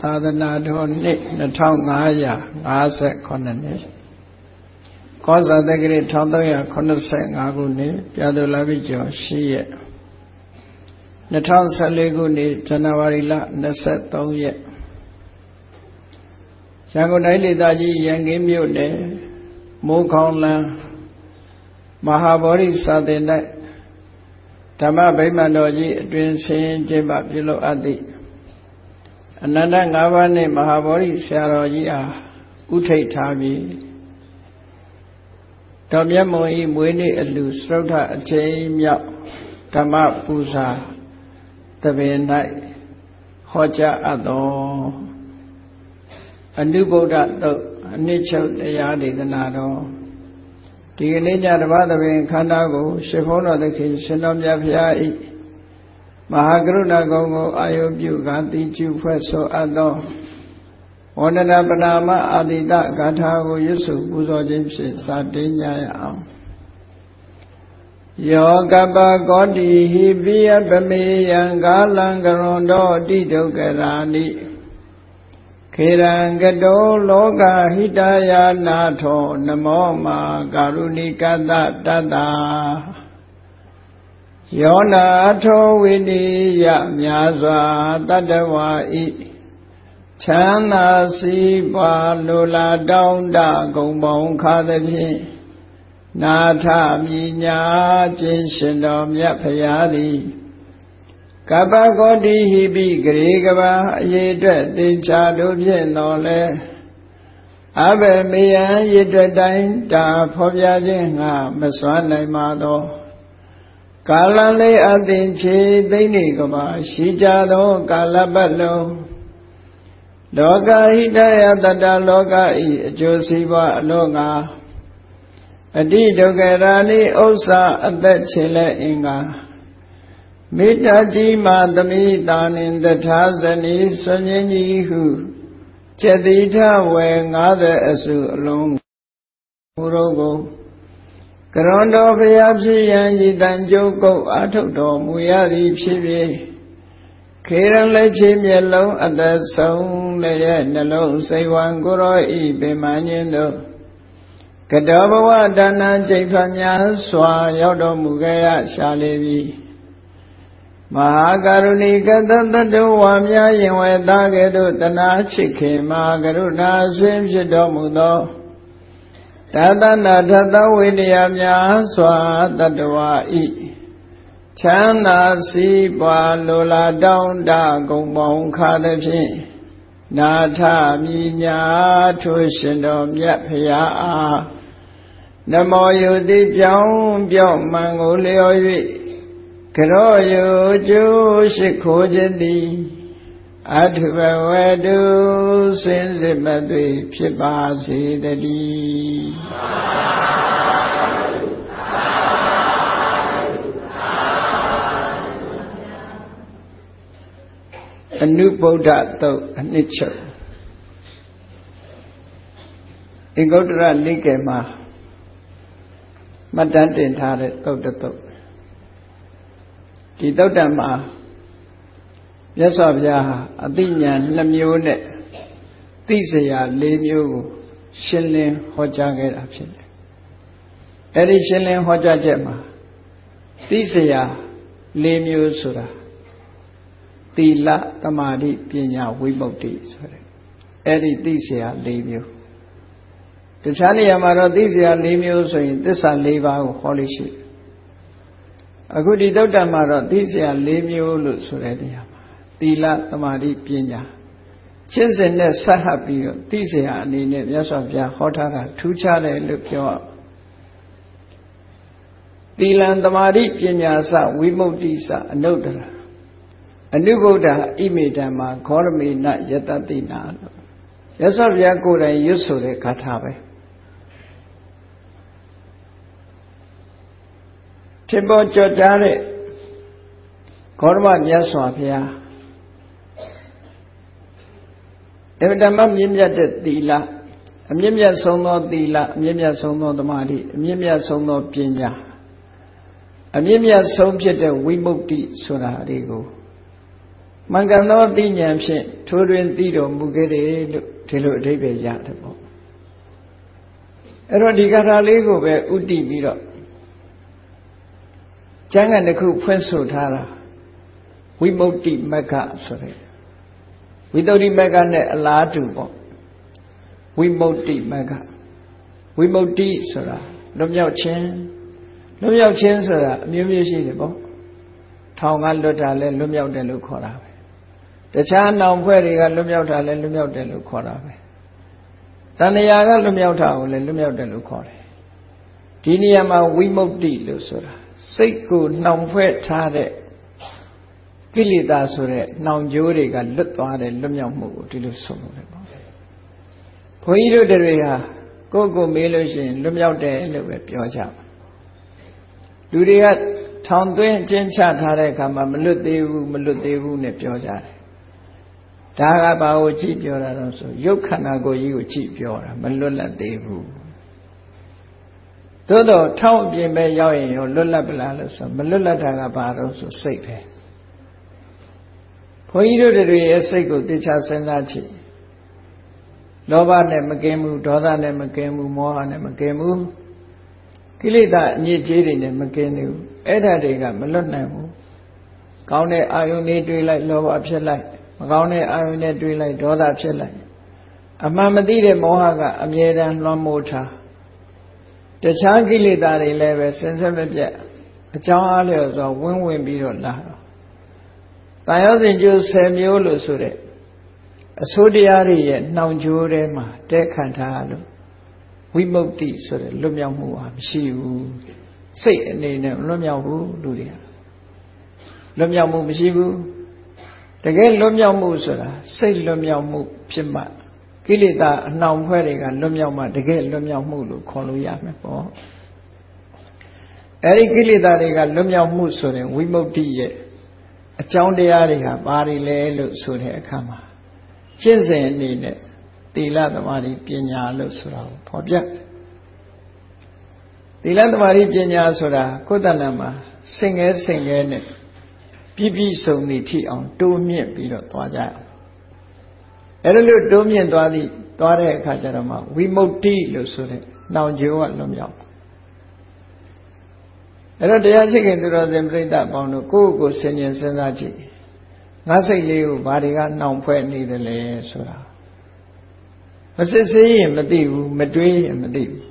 သာသနာတော်နှစ်2558နှစ်ကောဇာတက္ကရာ1385ခုနှစ်ပြာသူလာပြီကျော်10ရက်2014ခုနှစ်ဇန်နဝါရီလ23ရက်ရန်ကုန်တိုင်းဒေသကြီးရန်ကင်းမြို့နယ်မိုးခေါင်လန်းမဟာဗောဓိစာသင်၌ဓမ္မဗိမာန်တော်ကြီးအတွင်ဆင်းကျင်းပပြုလုပ်အပ်သည့် အနန္တ၅ပါးနှင့်မဟာဗောဓိဆရာတော်ကြီးအားဥထိတ်ထားပြီးတော်မြတ်မွန်ဤမွေးနေ့အလူစရုဒ္ဓအချိန်မြောက်ဓမ္မပူဇာတပင်၌ဟောကြားအပ်သောအနုဗုဒ္ဓသုတ်အနှစ်ချုပ်တရားဒေသနာတော်ဒီကနေ့ညတပတ်သဘင်ခန္ဓာကို ရှင်ဘုန်းတော်သခင်ရှင်တော်မြတ်ဖရာဤ မဟာကရုဏာကုံကိုအာယုပြုကတိကျုဖွဲ့ဆိုအပ်သောဝန္ဒနာပနာမအာတိတဂါထာကိုရွတ်ဆိုပူဇော်ခြင်းဖြင့်စာတင်ကြရအောင်ယောကပကောတိဟိပိယပမေယံကာလံကရွန်တော်တိဒုက္ခရာနိခေရံကတောလောကဟိတယာနာထောနမောမာကာရုဏိကတတတ္တာ ယောနာထောဝိနိယမြာစွာတတ္တဝါဤချမ်းသာစီးပွားလိုလားတောင်းတဂုံပေါင်းခါသဖြင့်နာထမြညာခြင်းရှင်တော်မြတ်ဖရာသည်ကပ္ပကောတိဟိပိဂရေကဘာအရေးအတွက်သင်္ချာတို့ဖြင့်တော်လဲအဘယ်မေယံရည်တွတိုင်းတာဖော်ပြခြင်းငါမစွမ်းနိုင်ပါသော ကာလလေးအသင်ချေသိမ့်နေကဘာရှိကြသောကာလပတ်လုံးလောကဟိတယတတလောကဤအကျိုးစီးပွားအလို့ငါအတိဒုက္ခရာနိဥစ္စာအသက်ချေလဲအင်္ဂါမေတ္တာကြီးမှသမိတာနှင့်တထာဇနီဆွန်ရင်ကြီးဟုကျက်တိထဝယ်90အစုအလုံးဘုရောကို ကရွန်တော်ဘုရားဖြစ်ရန်ဤတန်ကြုတ်ကုတ်အာထုတ်တော်မူရသည်ဖြစ်ဖြစ်ခေရန်လက်ချေမျက်လုံးအသက်ဆုံးလည်းရဲ့နှလုံးစိတ်ဝံကိုရောဤပင်မညင်းတို့ကတောဘဝဒါနကျိတ်ဖန်များစွာရောက်တော်မူခဲ့ရရှာလေပြီမဟာကရုဏီကတတတဝါများယင်ဝဲသားကဲ့သို့တနာချစ်ခင်မဟာကရုဏာအစဉ်ဖြစ်တော်မူသော တသနာထသဝိနည်းများစွာတတဝါဤချမ်းသာစီးပွားလိုလားတောင်းတဂုံပေါင်းခါသည်ဖြင့်နာထမြညာထိုရှင်တော်မြတ်ဖရာအားနမောယုတိပြောင်းပြောင်းမှန်ကိုလျော်၍ကရောယုကျိုးရှိခိုးခြင်းသည် အထုဘဝတုစင်စစ်မသွေဖြစ်ပါစေတည်းအနုဗုဒ္ဓတုတ်အနှစ်ချုပ်အင်္ဂုတ္တရနိကေမှာမှတ်တမ်းတင်ထားတဲ့တုတ်တတုတ်ဒီတုတ်တံမှာ မြတ်စွာဘုရားဟာအသိဉာဏ်2မျိုးနဲ့သိစရာ4မျိုးကိုရှင်းလင်းဟောကြားခဲ့တာဖြစ်တယ်။အဲဒီရှင်းလင်းဟောကြားချက်မှာသိစရာ4မျိုးဆိုတာသီလသမာဓိပညာဝိမု ക്തി ဆိုတဲ့အဲဒီသိစရာ၄မျိုးတခြားနေရာမှာတော့သိစရာ၄မျိုးဆိုရင်သစ္စာ၄ပါးကိုဟောလို့ရှိတယ်အခုဒီသုတ်တံမှာတော့သိစရာ၄မျိုးလို့ဆိုတဲ့နေရာမှာ သီလသမာဓိပညာရှင်းစင်နဲ့ဆက်ဟပ်ပြီးတော့သိစရာအနေနဲ့မြတ်စွာဘုရားဟောထားတာထူးခြားတယ်လို့ပြောသီလံသမာဓိပညာစဝိမု ക്തി စအနုတ္တရာအနုဘုဒ္ဓဣမေတံမှာခောရမေနယတတိနာလို့မြတ်စွာဘုရားကိုယ်တိုင်ရွတ်ဆိုတဲ့ဂါထာပဲထင်ပေါ်ကြော်ကြားတဲ့ခောရမမြတ်စွာဘုရား အဗ္ဗဓမ္မမြင့်မြတ်တဲ့သီလအမြင့်မြတ်ဆုံးသောသီလအမြင့်မြတ်ဆုံးသောသမာဓိအမြင့်မြတ်ဆုံးသောပညာအမြင့်မြတ်ဆုံးဖြစ်တဲ့ဝိမု ക്തി ဆိုတာတွေကို မှန်ကန်သောသိဉာဏ်ဖြင့်ထိုးတွင်သိတော်မူခဲ့တယ်လို့ဒီလိုအဓိပ္ပာယ်ရတယ်ပေါ့အဲ့တော့ဒီကထာလေးကိုပဲဥတည်ပြီးတော့ကျမ်းဂန်တစ်ခုဖွင့်ဆိုထားတာဝိမု ക്തി မက္ခဆိုတဲ့ ဝိသုဒ္ဓိမက္ခနဲ့အလားတူပေါ့ဝိမု ക്തി မက္ခဝိမု ക്തി ဆိုတာလွတ်မြောက်ခြင်းလွတ်မြောက်ခြင်းဆိုတာအမျိုးမျိုးရှိတယ်ပေါ့ထောင်ကလွတ်တာလဲလွတ်မြောက်တယ်လို့ခေါ်တာပဲတခြားနောင်ဖွဲ့တွေကလွတ်မြောက်တာလဲလွတ်မြောက်တယ်လို့ခေါ်တာပဲတဏှာကလွတ်မြောက်တာကိုလည်းလွတ်မြောက်တယ်လို့ခေါ်တယ်ဒီနေရာမှာဝိမု ക്തി လို့ဆိုတာစိတ်ကိုနှောင်ဖွဲ့ထားတဲ့ ကိလေသာဆိုတဲ့နှောင်ကြိုးတွေကလွတ်သွားတဲ့လွတ်မြောက်မှုကိုဒီလိုဆိုလို့တယ်ပေါ့ဘုန်းကြီးတို့တွေဟာကိုယ့်ကိုမေးလို့ရှိရင်လွတ်မြောက်တယ်လို့ပဲပြောကြပါလူတွေကထောင်သွင်းအကျဉ်းချထားတဲ့အခါမှာမလွတ်သေးဘူးမလွတ်သေးဘူးနဲ့ပြောကြတယ်ဒါကဘာကိုကြည့်ပြောတာတော့ဆိုရုပ်ခန္ဓာကိုယ်ကြီးကိုကြည့်ပြောတာမလွတ်လပ်သေးဘူးသို့တော့ထောက်အပြင်ပဲရောက်ရင်ရောလွတ်လပ်ပလားလို့ဆိုမလွတ်လပ်တာကဘာတော့ဆိုစိတ်ပဲဘု န်းကြီးတို့တွေရဲ့စိတ်ကိုတေချာစဉ်းစားကြည့်လောဘနဲ့မကင်းဘူးဒေါသနဲ့မကင်းဘူးမောဟနဲ့မကင်းဘူးကိလေသာအညစ်အကြေးတွေနဲ့မကင်းဘူးအဲ့ဒါတွေကမလွတ်နိုင်ဘူးကောင်းတဲ့အာယုန်တွေတွေးလိုက်လောဘဖြစ်လိုက်မကောင်းတဲ့အာယုန်တွေတွေးလိုက်ဒေါသဖြစ်လိုက်အမှန်မသိတဲ့မောဟကအမြဲတမ်းလွှမ်းမိုးထားတခြားကိလေသာတွေလည်းပဲစင်ဆက်မပြတ်အကြောင်းအားလျော်စွာဝင်းဝင်ပြီးတော့လာတော့ တန်ရောစဉ်ကျိုး10မျိုးလို့ဆိုတဲ့အဆိုးတရားတွေရဲ့နှောင်ကြိုးထဲမှာတဲခံထားလို့ဝိမု ക്തി ဆိုတဲ့လွတ်မြောက်မှုဟာမရှိဘူးစိတ်အနေနဲ့လွတ်မြောက်ဘူးလူတွေကလွတ်မြောက်မှုမရှိဘူးတကယ်လွတ်မြောက်မှုဆိုတာစိတ်လွတ်မြောက်မှုဖြစ်မှကိလေသာအနှောင်ဖွဲ့တွေကလွတ်မြောက်မှတကယ်လွတ်မြောက်မှုလို့ခေါ်လို့ရမယ်ပေါ့အဲဒီကိလေသာတွေကလွတ်မြောက်မှုဆိုတဲ့ဝိမု ക്തി ရဲ့ အကြောင်းတရားတွေဟာဘာတွေလဲလို့ဆိုတဲ့အခါမှာကျင့်စဉ်အနေနဲ့သီလသမာဓိပညာလို့ဆိုတာကိုဖော်ပြသီလသမာဓိပညာဆိုတာကိုယ်တဏ္ဍမှာစင်ငဲစင်ငဲနဲ့ပြည့်ပြည့်စုံသည့်ထိအောင် တိုးမြင့်ပြီးတော့သွားကြရအောင်အဲ့ဒါလို့တိုးမြင့်သွားသည့်သွားတဲ့အခါကျတော့မှဝိမု ക്തി လို့ဆိုတဲ့နှောင်ကြိုးကလွန်မြောက် အဲ့တော့တရားရှိခင်သူတော်စင်ပြိဿပေါင်းတို့ကိုယ့်ကိုယ်ဆင်ញင်စဉ်းစားကြည့်ငါစိတ်လေးကိုဘာတွေကနှောင်ဖွဲ့နေတယ်လဲဆိုတာမစစ်ဆေးရင်မသိဘူးမတွေးရင်မသိဘူး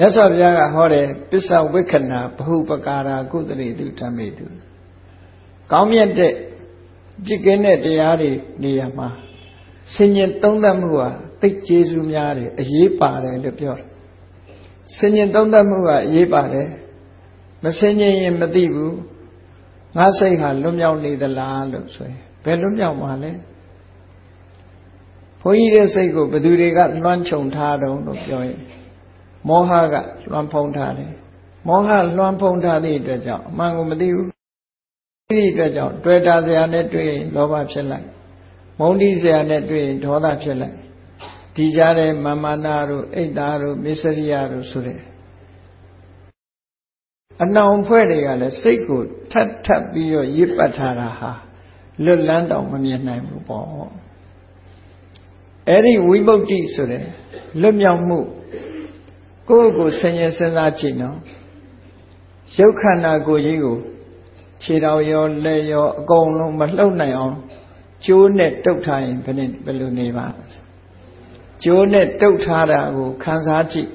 ရသော်ဘုရားကဟောတယ်ပစ္စဝိခဏဘဟုပကာရာကုသရေတုဓမ္မေတုကောင်းမြတ်တဲ့ပြစ်ကင်းတဲ့တရားတွေနေရာမှာဆင်ញင်သုံးသပ်မှုဟာသိကျေစုများတယ်အရေးပါတယ်လို့ပြောတယ်ဆင်ញင်သုံးသပ်မှုကအရေးပါတယ် မဆင်ញင်ရင်မသိဘူးငါစိတ်ဟာလွတ်မြောက်နေသလားလို့ဆိုရင်ဘယ်လွတ်မြောက်မှာလဲဘုန်းကြီးရဲ့စိတ်ကိုဘယ်သူတွေကလွှမ်းခြုံထားတုံးလို့ပြောရင်မောဟကလွှမ်းဖုံးထားတယ်မောဟလွှမ်းဖုံးထားသည့်အတွက်ကြောင့်အမှန်ကိုမသိဘူးဒီအတွက်ကြောင့်တွေ့တာစရာနဲ့တွေ့ရင်လောဘဖြစ်လိုက်မုန်းတီးစရာနဲ့တွေ့ရင်ဒေါသဖြစ်လိုက်ဒီကြားတဲ့မာမနာတို့အိတ်သားတို့မစ္စရိယတို့ဆိုတဲ့ အနောင်ဖွဲ့တွေကလည်းစိတ်ကိုထပ်ထပ်ပြီးတော့ရစ်ပတ်ထားတာဟာလွတ်လန်းတော့မမြင်နိုင်ဘူးပေါ့အဲ့ဒီဝိမု ക്തി ဆိုတဲ့လွတ်မြောက်မှုကိုယ့်ကိုဆင်ញင်စဉ်းစားကြည့်နော်ရုပ်ခန္ဓာကိုယ်ကြီးကိုခြေတော်ရောလက်ရောအကုန်လုံးမလှုပ်နိုင်အောင်ကျိုးနဲ့တုတ်ထားရင်ဘယ်နဲ့ဘယ်လိုနေပါကျိုးနဲ့တုတ်ထားတာကိုခံစားကြည့်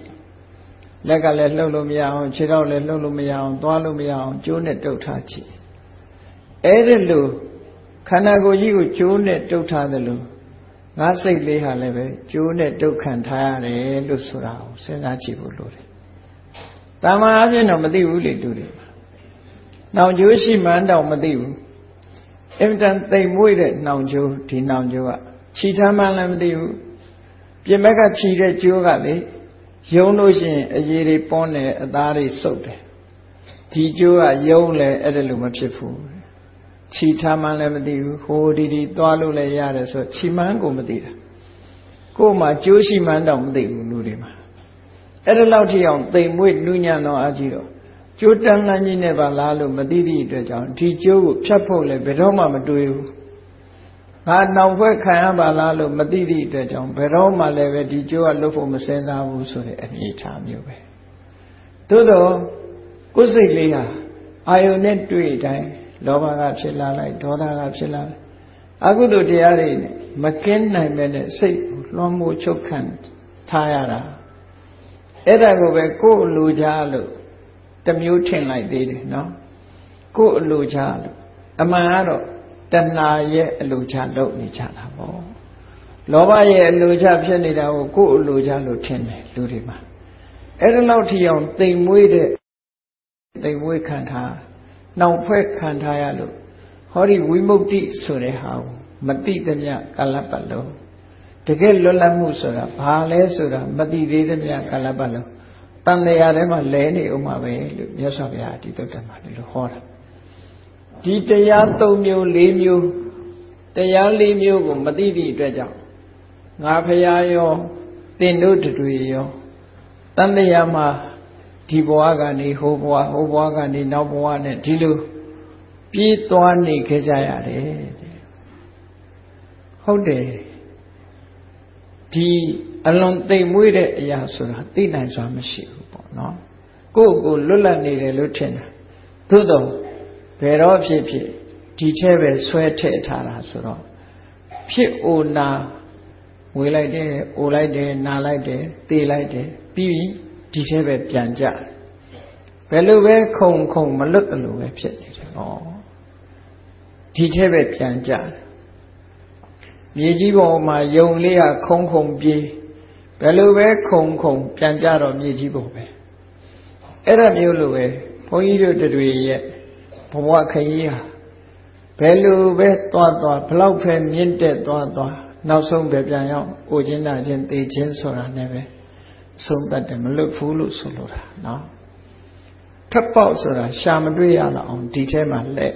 လက်ကလည်းလှုပ်လို့မရအောင်ခြေတော်လည်းလှုပ်လို့မရအောင်သွားလို့မရအောင်ကျိုးနဲ့တုတ်ထားကြည့်အဲ့ဒီလိုခန္ဓာကိုယ်ကြီးကိုကျိုးနဲ့တုတ်ထားတယ်လို့ငါစိတ်လေးဟာလည်းပဲကျိုးနဲ့ဒုက္ခံထားရတယ်လို့ဆိုတာကိုစဉ်းစားကြည့်ဖို့လိုတယ်။တာမန်အပြင်တော့မသိဘူးလေတူတယ်။နောင်ကျိုးရှိမှန်းတော့မသိဘူး။အင်တန်သိမ်မွေ့တဲ့နောင်ကျိုးဒီနောင်ကျိုးကခြိထားမှန်းလည်းမသိဘူး။ပြင်ဘက်ကခြိတဲ့ကျိုးကလေ ယုံလို့ရှိရင်အရေးတွေပွန်းတယ်အသားတွေစုပ်တယ်။ဒီကျိုးကယုံလဲအဲ့ဒါလိုမဖြစ်ဘူး။ခြီထားမှန်းလည်းမသိဘူးဟိုဒီဒီသွားလို့လည်းရတယ်ဆိုခြီမှန်းကိုမသိတာကို့မှာကြိုးရှိမှန်းတော့မသိဘူးလူတွေမှာအဲ့ဒါလောက်ထိအောင်တိမ်မွေ့နူးညံ့တော့အကြည့်တော့ကျိုးတန်းလန်းကြီးနဲ့ပါလားလို့မသိသည့်အတွက်ကြောင့်ဒီကျိုးကိုဖြတ်ဖို့လည်းဘယ်တော့မှမတွေးဘူး ငါနောင်ဖွဲ့ခံရပါလားလို့မသိသည့်အတွက်ကြောင့်ဘယ်တော့မှလည်းပဲဒီကျိုးကလွတ်ဖို့မစင်စားဘူးဆိုတဲ့အနေအထားမျိုးပဲသို့တော့ကိုယ်စိတ်လေးဟာအာယုန်နဲ့တွေ့တိုင်းလောဘကဖြစ်လာလိုက်ဒေါသကဖြစ်လာလိုက်အကုသိုလ်တရားတွေမကင်းနိုင်မဲ့နဲ့စိတ်လွှမ်းမိုးချုပ်ခံထားရတာအဲ့ဒါကိုပဲကိုယ်အလိုချလို့တမျိုးထင်လိုက်သေးတယ်နော်ကိုယ်အလိုချလို့အမှန်ကတော့ တဏှာရဲ့အလိုချလုပ်နေကြတာပေါ့လောဘရဲ့အလိုချဖြစ်နေတာကိုကိုယ်အလိုချလို့ထင်တယ်လူတွေမှာအဲ့ဒါလောက်ထိအောင်တိမ်မွေးတဲ့တိမ်မွေးခံထားနှောင်ဖွဲ့ခံထားရလို့ဟောဒီဝိမု ക്തി ဆိုတဲ့ဟာကိုမတိသမျှကာလပတ်လုံးတကယ်လွတ်လပ်မှုဆိုတာဘာလဲဆိုတာမတိသေးသမျှကာလပတ်လုံးတန်တရားထဲမှာလဲနေအောင်ပါပဲလို့မြတ်စွာဘုရားဒီတုတ်တမှာဒီလိုဟောတာ ဒီတရား၃မျိုး၄မျိုးတရား၄မျိုးကိုမသိသည့်အတွက်ကြောင့်ငါဖရာရောတင်တို့တွေရောတန်တရားမှာဒီဘဝကနေဟိုဘဝဟိုဘဝကနေနောက်ဘဝနဲ့ဒီလိုပြေးသွားနေခဲ့ကြရတယ်ဟုတ်တယ်ဒီအလွန်သိမ်မွေ့တဲ့အရာဆိုတာသိနိုင်စွာမရှိဘူးပေါ့နော်ကိုယ့်ကိုလွတ်လပ်နေတယ်လို့ထင်တာသို့တော့ ဘယ်တော့ဖြစ်ဖြစ်ဒီထဲပဲဆွဲထည့်ထားတာဆိုတော့ဖြစ်အိုနာဝေးလိုက်တယ်အိုလိုက်တယ်နာလိုက်တယ်သေလိုက်တယ်ပြီးပြီဒီထဲပဲပြန်ကြဘယ်လိုပဲခုံခုံမလွတ်တယ်လို့ပဲဖြစ်နေတယ်ဩဒီထဲပဲပြန်ကြမြေကြီးပေါ်မှာယုံလေးကခုံခုံပြေးဘယ်လိုပဲခုံခုံပြန်ကြတော့မြေကြီးပေါ်ပဲအဲ့ဒါမျိုးလိုပဲဘုန်းကြီးတို့တွေရဲ့ ဘဝခရီးဟာဘယ်လိုပဲသွားသွားဘလောက်ပဲမြင့်တက်သွားသွားနောက်ဆုံးပဲပြန်ရောက်ကိုချင်းနာချင်းတေချင်းဆိုတာနဲ့ပဲဆုံးတတ်တယ်မလွတ်ဘူးလို့ဆိုလိုတာနော်ထပ်ပေါက်ဆိုတာရှာမတွေ့ရတော့အောင်ဒီထဲမှာလက်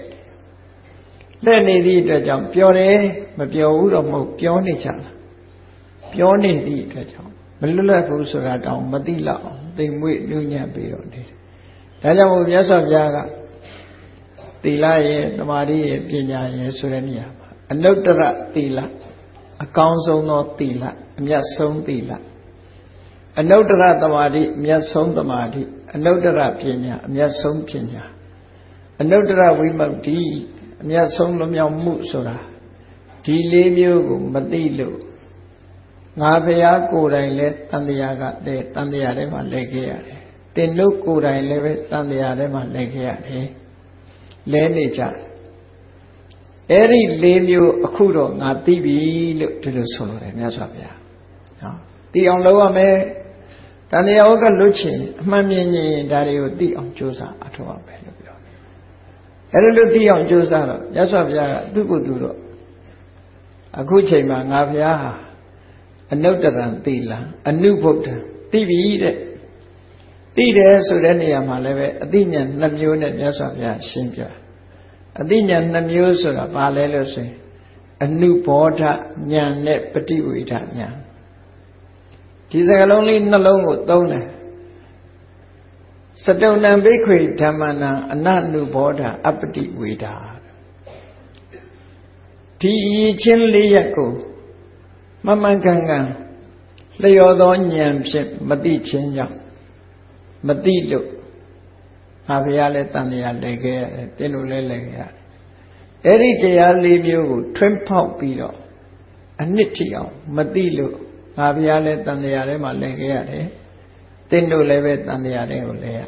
လက်နေသည့်အတွက်ကြောင့်ပျော်တယ်မပျော်ဘူးတော့မဟုတ်ပြောနေကြတာပြောနေသည့်အတွက်ကြောင့်မလွတ်လပ်ဘူးဆိုတာတောင်မသိလောက်အောင်သိမ်မွေ့ညှို့ညံ့ပြီးတော့နေတယ်ဒါကြောင့်မို့မြတ်စွာဘုရားက သီလရဲ့တမာတိရဲ့ပညာရဲ့ဆိုတဲ့နေရာမှာအနုတ္တရသီလအကောင်းဆုံးသောသီလအမြတ်ဆုံးသီလအနုတ္တရသမာဓိအမြတ်ဆုံးသမာဓိအနုတ္တရပညာအမြတ်ဆုံးပညာအနုတ္တရဝိမု ക്തി အမြတ်ဆုံးလွမြောက်မှုဆိုတာဒီလေးမျိုးကိုမသိလို့ငါဘုရားကိုယ်တိုင်လည်းတန်တရားကတည်းတန်တရားထဲမှာလဲခဲ့ရတယ်တင်တို့ကိုယ်တိုင်လည်းပဲတန်တရားထဲမှာလဲခဲ့ရတယ် လဲနေကြအဲ့ဒီလေးမျိုးအခုတော့ငါသိပြီလို့ဒီလိုဆိုလိုတယ်မြတ်စွာဘုရားနော်သိအောင်လုပ်ရမယ်တန်တရားဝကလွတ်ချင်အမှန်မြင်ရင်ဒါတွေကိုသိအောင်ကြိုးစားအထောက်အမယ်လို့ပြောတယ်အဲ့လိုလို့သိအောင်ကြိုးစားတော့မြတ်စွာဘုရားကသူ့ကိုယ်သူတော့အခုချိန်မှာငါဘုရားဟာအနုတ္တရံသီလံအနုဗုဒ္ဓံသိပြီတဲ့ သိတယ်ဆိုတဲ့နေရာမှာလည်းပဲအသိဉာဏ်နှမျိုးနဲ့မြတ်စွာဘုရားရှင်းပြအသိဉာဏ်နှမျိုးဆိုတာဘာလဲလို့ဆိုရင်အနုဘောဓဉာဏ်နဲ့ပฏิဝေဒဉာဏ်ဒီစကားလုံးလေးနှလုံးကိုသုံးတယ်စတုဏံဘိခွေဓမ္မနံအနနုဘောဓအပတိဝေဒဒီအရေးချင်းလေးရက်ကိုမမှန်ကန်ကန်လျော်သောဉာဏ်ဖြင့်မသိခြင်းကြောင့် မသိလို့ငါဘုရားလည်းတန်တရားလဲခဲ့ရတယ်တင်းတို့လည်းလဲခဲ့ရတယ်အဲ့ဒီတရားလေးမျိုးကိုထွန်းဖောက်ပြီးတော့အနှစ်ထိအောင်မသိလို့ငါဘုရားလည်းတန်တရားထဲမှာလဲခဲ့ရတယ်တင်းတို့လည်းပဲတန်တရားထဲကိုလဲရ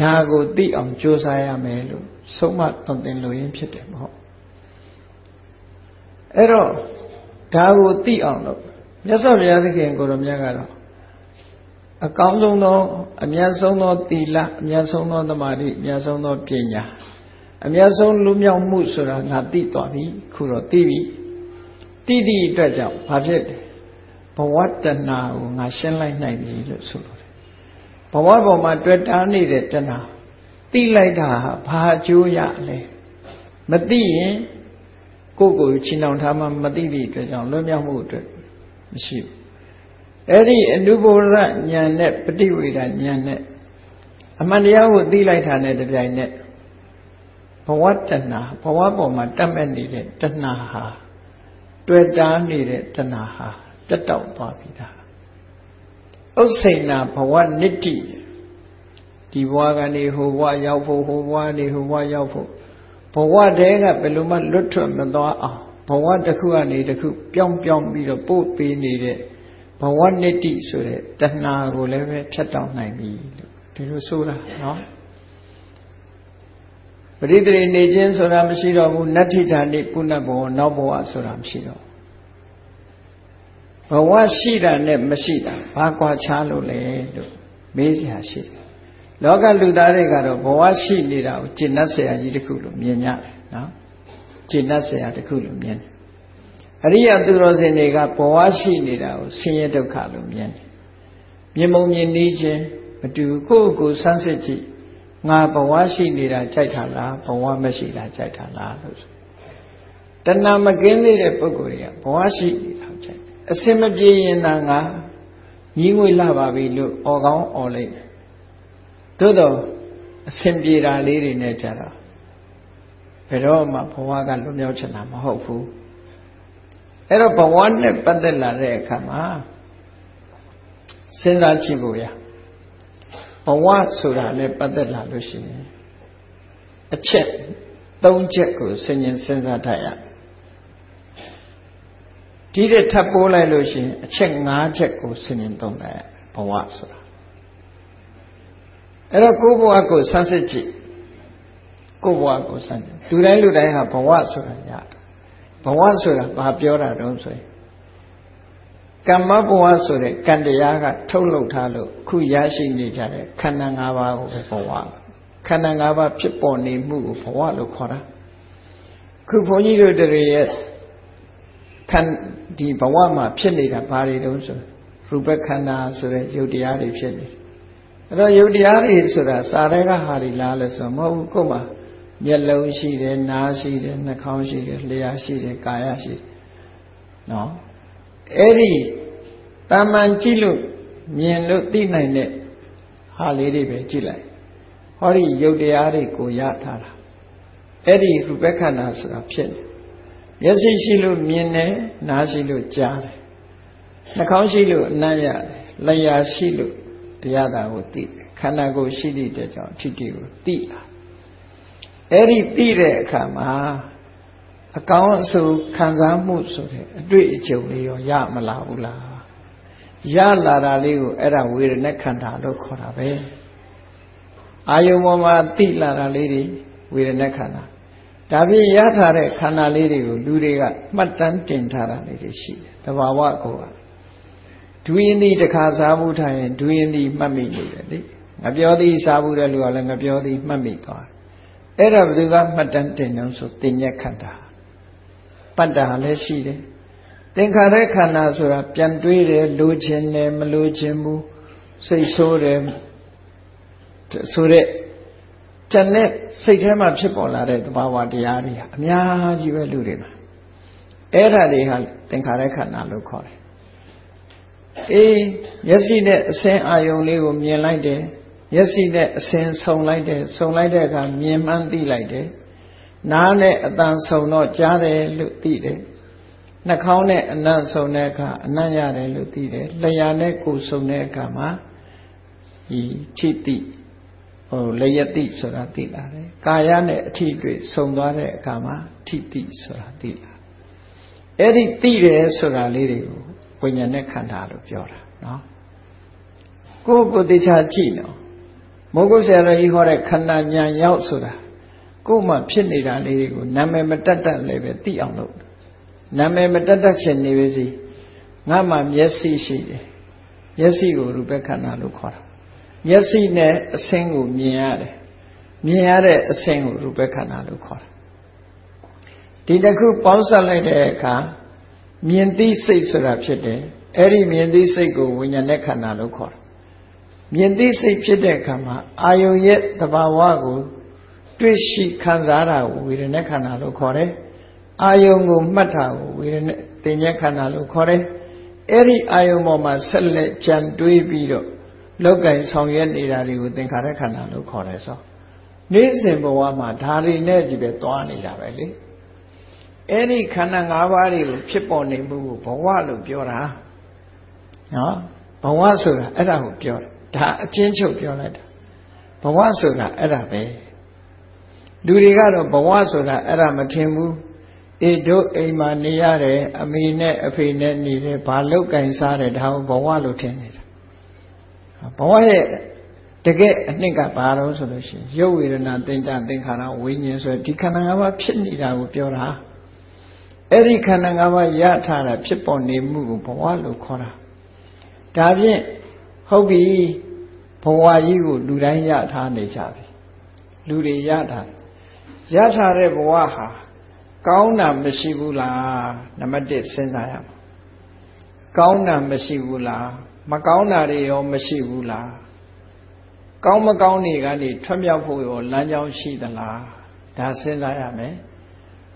ဒါကိုသိအောင်ကြိုးစားရမယ်လို့ဆုံးမတော်တင်လို့ရင်းဖြစ်တယ်မဟုတ်အဲ့တော့ဒါကိုသိအောင်လို့မြတ်စွာဘုရားသခင်ကိုရောမြတ်ကတော့ အကောင်းဆုံးသောအမြတ်ဆုံးသောသီလအမြတ်ဆုံးသောသမာဓိအမြတ်ဆုံးသောပညာအမြတ်ဆုံးလူမြောက်မှုဆိုတာငါသိသွားပြီခုတော့သိပြီသိသည့်အတွက်ကြောင့်ဘာဖြစ်လဲဘဝတဏှာကိုငါရှင်းလိုက်နိုင်ပြီလို့ဆိုလိုတယ်ဘဝပေါ်မှာတွေ့တာနေတဲ့တဏှာသိလိုက်တာဘာအကျိုးရလဲမသိရင်ကိုယ့်ကိုယ်ချီနှောင်ထားမှမသိသည့်အတွက်ကြောင့်လွတ်မြောက်မှုအတွက်မရှိဘူး အဲ့ဒီအနုဘောရဉာဏ်နဲ့ပฏิဝေဒဉာဏ်နဲ့အမှန်တရားကိုသိလိုက်တာနဲ့တပြိုင်နက်ဘဝတဏ္ဏဘဝပေါ်မှာတက်မဲ့နေတဲ့တဏှာဟာတွေ့တာနေတဲ့တဏှာဟာတက်တောက်သွားပြီဒါဥစ္စိဏဘဝနိတ္တိဒီဘဝကနေဟိုဘဝရောက်ဖို့ဟိုဘဝနေဟိုဘဝရောက်ဖို့ဘဝတည်းကဘယ်လိုမှလွတ်ထွက်မသွားအောင်ဘဝတစ်ခုကနေတစ်ခုပြောင်းပြောင်းပြီးတော့ပို့ပေးနေတဲ့ ဘဝနိတိဆိုတဲ့တဏှာကိုလည်းပဲဖြတ်တောက်နိုင်ပြီလို့ဒီလိုဆိုတာနော်ပရိသေနေခြင်းဆိုတာမရှိတော့ဘူးနတ္ထိဌာနိပုဏ္ဏဘောနောက်ဘဝဆိုတာမရှိတော့ဘဝရှိတာနဲ့မရှိတာဘာကွာခြားလို့လဲလို့မေးစရာရှိတယ်လောကလူသားတွေကတော့ဘဝရှိနေတာကိုကျင့်တ်ဆရာကြီးတခုလို့မြင်ကြတယ်နော်ကျင့်တ်ဆရာတခုလို့မြင်တယ် အရိယသူတော်စင်တွေကဘဝရှိနေတာကိုဆင်းရဲဒုက္ခလို့မြင်တယ်မြင်မုံမြင်နေခြင်းမတူကိုယ့်ကိုယ်ဆန်းစစ်ကြည့်ငါဘဝရှိနေတာကြိုက်တာလားဘဝမရှိတာကြိုက်တာလားလို့ဆိုတဏမကင်းသေးတဲ့ပုဂ္ဂိုလ်တွေကဘဝရှိနေတာကြိုက်အစင်မပြေရင်သာငါညီးငွေလာပါပြီလို့អော်ကောင်းអော်လိုက်သို့တော့အစင်ပြေတာလေးတွေနဲ့ကြတော့ဘယ်တော့မှဘဝကလွတ်မြောက်ချင်တာမဟုတ်ဘူး အဲ့တော့ဘဝနဲ့ပတ်သက်လာတဲ့အခါမှာစဉ်းစားကြည့်ဖို့ရဘဝဆိုတာနဲ့ပတ်သက်လာလို့ရှိရင်အချက်၃ချက်ကိုစဉ်းကျင်စဉ်းစားထားရဒီတဲ့ထပ်ပိုးလိုက်လို့ရှိရင်အချက်၅ချက်ကိုစဉ်းကျင်သုံးသပ်ရဘဝဆိုတာအဲ့တော့ကိုယ့်ဘဝကိုဆန်းစစ်ကြည့်ကိုယ့်ဘဝကိုဆန်းကြည့်လူတိုင်းလူတိုင်းဟာဘဝဆိုတာရတယ် ဘဝဆိုတာဘာပြောတာတုံးဆိုရင်ကမ္မဘဝဆိုတဲ့ကံတရားကထုတ်လုပ်ထားလို့ခုရရှိနေကြတဲ့ခန္ဓာ၅ပါးကိုပဲဘဝခန္ဓာ၅ပါးဖြစ်ပေါ်နေမှုကိုဘဝလို့ခေါ်တာခုဘုန်းကြီးတို့တည်းရဲ့ခန္ဒီဘဝမှာဖြစ်နေတာဘာတွေတုံးဆိုရူပခန္ဓာဆိုတဲ့ယုတ်တရားတွေဖြစ်နေတယ်အဲ့တော့ယုတ်တရားတွေဆိုတာစာရဲကဟာတွေလားလို့ဆိုမဟုတ်ဘူးကို့မှာ မျက်လုံးရှိတယ်နားရှိတယ်နှာခေါင်းရှိတယ်လျှာရှိတယ်ကာယရှိတယ်နော်အဲ့ဒီတာမန်ကြည့်လို့မြင်လို့သိနိုင်တဲ့ဟာလေးတွေပဲကြည့်လိုက်ဟောဒီယုတ်တရားတွေကိုရထားတာအဲ့ဒီရူပခန္ဓာဆိုတာဖြစ်နေမျက်စိရှိလို့မြင်တယ်နားရှိလို့ကြားတယ်နှာခေါင်းရှိလို့အနံ့ရတယ်လျှာရှိလို့တရားသာကိုသိတယ်ခန္ဓာကိုယ်ရှိသည့်တဲ့ကြောင့်အဋ္ဌိကိုသိတာ အဲ့ဒီသိတဲ့အခါမှာအကောင်းအဆိုးခံစားမှုဆိုတဲ့အတွေ့အကြုံလေးရောရမလာဘူးလားရလာတာလေးကိုအဲ့ဒါဝေဒနာခန္ဓာလို့ခေါ်တာပဲအာယုံပေါ်မှာသိလာတာလေးတွေဝေဒနာခန္ဓာဒါဖြင့်ရထားတဲ့ခန္ဓာလေးတွေကိုလူတွေကမှတ်တမ်းတင်ထားတာလေးတွေရှိတယ်တဘာဝကိုကဒွေရင်ဒီတစ်ခါစားမှုထားရင်ဒွေရင်ဒီမှတ်မိနေတယ်လေငပြောသည်စားမှုတဲ့လူကလည်းငပြောသည်မှတ်မိသွားတယ် အဲ့ဒါဘယ်သူကမှတ်တမ်းတင်လို့ဆိုတင်ညက်ခန္ဓာပတ္တာလည်းရှိတယ်သင်္ခါရခန္ဓာဆိုတာပြန်တွေးတယ်လိုချင်တယ်မလိုချင်ဘူးစိတ်ဆိုးတယ်ဆိုတဲ့တန်တဲ့စိတ်ထဲမှာဖြစ်ပေါ်လာတဲ့သဘာဝတရားတွေဟာအများကြီးပဲလူတွေမှာအဲ့ဒါတွေဟာသင်္ခါရခန္ဓာလို့ခေါ်တယ်အေးမျက်စိနဲ့အစင်းအာယုံလေးကိုမြင်လိုက်တယ် မျက်စိနဲ့အစင်းဆုံလိုက်တယ်ဆုံလိုက်တဲ့အခါမြင်မှန်းသိလိုက်တယ်နားနဲ့အတန်ဆုံတော့ကြားတယ်လို့သိတယ်နှာခေါင်းနဲ့အနံ့ဆုံတဲ့အခါအနံ့ရတယ်လို့သိတယ်လျှာနဲ့ကိုယ်ဆုံတဲ့အခါမှာဒီထိတိဟိုလျက်တိဆိုတာသိလာတယ်ကာယနဲ့အထိတွေ့ဆုံသွားတဲ့အခါမှာထိတိဆိုတာသိလာအဲ့ဒီသိတယ်ဆိုတာလေးတွေကိုဝိညာဉ်နဲ့ခန္ဓာလို့ပြောတာနော်ကိုယ့်ကိုယ်တရားကြည့်နော် မိုးကုတ်ဆရာတော်ကြီးဟောတဲ့ခန္ဓာညာရောက်ဆိုတာကိုယ်မှဖြစ်နေတာလေးတွေကိုနာမည်မတက်တက်လည်းပဲသိအောင်လုပ်နာမည်မတက်တက်ချင်နေပါစီငါမှမျက်စိရှိတယ်မျက်စိကိုရူပခန္ဓာလို့ခေါ်တာမျက်စိနဲ့အဆင်းကိုမြင်ရတယ်မြင်ရတဲ့အဆင်းကိုရူပခန္ဓာလို့ခေါ်တာဒီတစ်ခုပေါင်းစပ်လိုက်တဲ့အခါမြင်သိစိတ်ဆိုတာဖြစ်တယ်အဲ့ဒီမြင်သိစိတ်ကိုဝိညာဉ်နဲ့ခန္ဓာလို့ခေါ်တာ မြင်သိစိတ်ဖြစ်တဲ့အခါမှာအာယုံရဲ့သဘာဝကိုတွေ့ရှိခံစားတာကိုဝေဒနာခန္ဓာလို့ခေါ်တယ်။အာယုံကိုမှတ်တာကိုဝေဒနာတင်ញခန္ဓာလို့ခေါ်တယ်။အဲ့ဒီအာယုံပေါ်မှာဆက်လက်ကြံတွေးပြီးတော့လောက်ကင်ဆောင်ရွက်နေတာတွေကိုသင်္ခါရခန္ဓာလို့ခေါ်တယ်ဆိုနေ့စဉ်ဘဝမှာဒါတွေနဲ့ကြီးပဲသွားနေတာပဲလေအဲ့ဒီခန္ဓာ၅ပါးတွေကိုဖြစ်ပေါ်နေမှုကိုဘဝလို့ပြောတာနော်ဘဝဆိုတာအဲ့ဒါကိုပြောတယ် ဒါအချင်းချုပ်ပြောလိုက်တာဘဝဆိုတာအဲ့ဒါပဲလူတွေကတော့ဘဝဆိုတာအဲ့ဒါမထင်ဘူးအေတို့အိမ်မှာနေရတယ်အမေနဲ့အဖေနဲ့နေတယ်ဘာလောက်ကင်စားတယ်ဒါကိုဘဝလို့ထင်နေတာဘဝရဲ့တကယ်အနှစ်ကဘာလို့ဆိုလို့ရှိရင်ရုပ်ဝေဒနာသင်္ကြန်သင်္ခါရဝိညာဉ်ဆိုဒီခန္ဓာ၅ပါးဖြစ်နေတာကိုပြောတာအဲ့ဒီခန္ဓာ၅ပါးရထားတာဖြစ်ပေါ်နေမှုကိုဘဝလို့ခေါ်တာဒါဖြင့် ဟုတ်ပြီဘဝကြီးကိုလူတိုင်းရထားနေကြပြီလူတွေရထားရထားတဲ့ဘဝဟာကောင်းတာမရှိဘူးလားနံပါတ်1စဉ်းစားရမှာကောင်းတာမရှိဘူးလားမကောင်းတာတွေရောမရှိဘူးလားကောင်းမကောင်းတွေကနေထွက်မြောက်ဖို့ရောလမ်းကြောင်းရှိသလားဒါစဉ်းစားရမယ်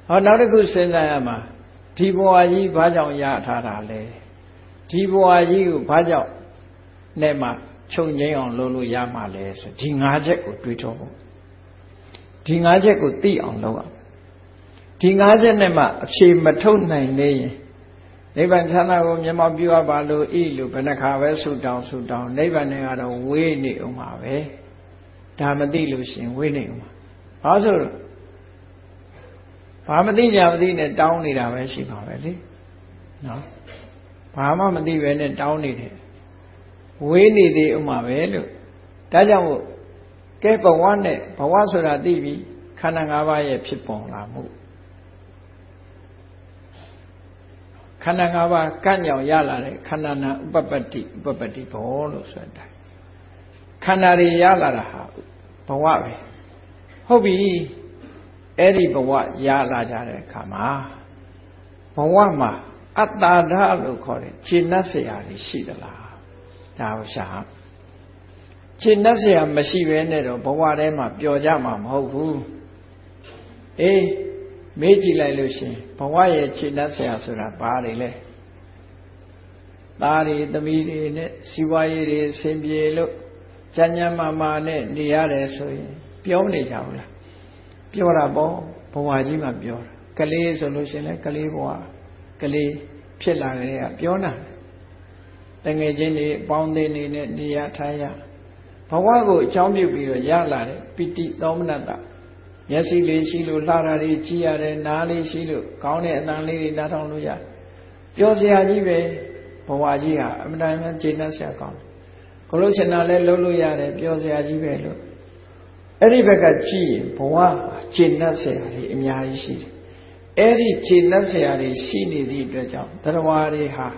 ဟောနောက်တစ်ခုစဉ်းစားရမှာဒီဘဝကြီးဘာကြောင့်ရထားတာလဲဒီဘဝကြီးကိုဘာကြောင့် နဲ့မှခြုံငိမ့်အောင်လုပ်လို့ရမှာလဲဆိုဒီ၅ချက်ကိုတွေးထောဖို့ဒီ၅ချက်ကိုသိအောင်လုပ်အောင်ဒီ၅ချက်နဲ့မှအဖြေမထုတ်နိုင်နေရင်နိဗ္ဗာန်ချမ်းသာကိုမျက်မှောက်ပြုအပ်ပါလို့ဤလို့ဘယ်နှခါပဲဆုတောင်းဆုတောင်းနိဗ္ဗာန်နဲ့ကတော့ဝေးနေအောင်ပါပဲဒါမသိလို့ရှင်ဝေးနေအောင်ပါဘာလို့ဘာမသိကြမသိနဲ့တောင်းနေတာပဲရှိပါပဲလေနော်ဘာမှမသိပဲနဲ့တောင်းနေတယ် ဝေးနေသေးဥမာပဲလို့ဒါကြောင့်မို့ကဲဘဝနဲ့ဘဝဆိုတာသိပြီခန္ဓာ၅ပါးရဲ့ဖြစ်ပေါ်လာမှုခန္ဓာ၅ပါးကန့်ကြောင်ရလာတဲ့ခန္ဓာနာဥပပတ္တိဥပပတ္တိဘောလို့ဆိုတာခန္ဓာတွေရလာတာဟာဘဝပဲဟုတ်ပြီအဲ့ဒီဘဝရလာကြတဲ့အခါမှာဘဝမှာအတ္တာဒလို့ခေါ်တဲ့ခြေနှက်စရာတွေရှိသလား ဒါကိုရှာခြေနှက်เสียမရှိဘဲနဲ့တော့ဘဝထဲမှာပျော်ကြမှာမဟုတ်ဘူးအေးမေးကြည့်လိုက်လို့ရှင်ဘဝရဲ့ခြေနှက်เสียဆိုတာဘာတွေလဲသားတွေသမီးတွေနဲ့စီဝါရေးတွေဆင်ပြေလို့ကြမ်းကြမ်းမာမာနဲ့နေရတယ်ဆိုရင်ပြောနေကြဘူးလားပြောတာပေါ့ဘဝကြီးမှာပြောတာကလေးဆိုလို့ရှင်လဲကလေးဘဝကလေးဖြစ်လာကြတဲ့ကပြောနာ တငယ်ချင်းတွေအပေါင်းအသင်းတွေနဲ့နေရထားရဘဝကိုအကြောင်းပြုပြီးတော့ရလာတဲ့ပိဋိသောမနတမျက်စိလေးရှိလို့လှတာတွေကြည့်ရတယ်နားလေးရှိလို့ကောင်းတဲ့အတန်လေးတွေနားထောင်လို့ရပြောစရာကြီးပဲဘဝကြီးဟာအမှန်တမ်းကျေနပ်စရာကောင်းခလို့ရှင်တာလဲလုံးလို့ရတယ်ပြောစရာကြီးပဲလို့အဲ့ဒီဘက်ကကြည့်ရင်ဘဝကျေနပ်စရာတွေအများကြီးရှိတယ်အဲ့ဒီခြေနှက်ဆရာတွေရှိနေသည့်အတွက်ကြောင့်တရားတွေဟာ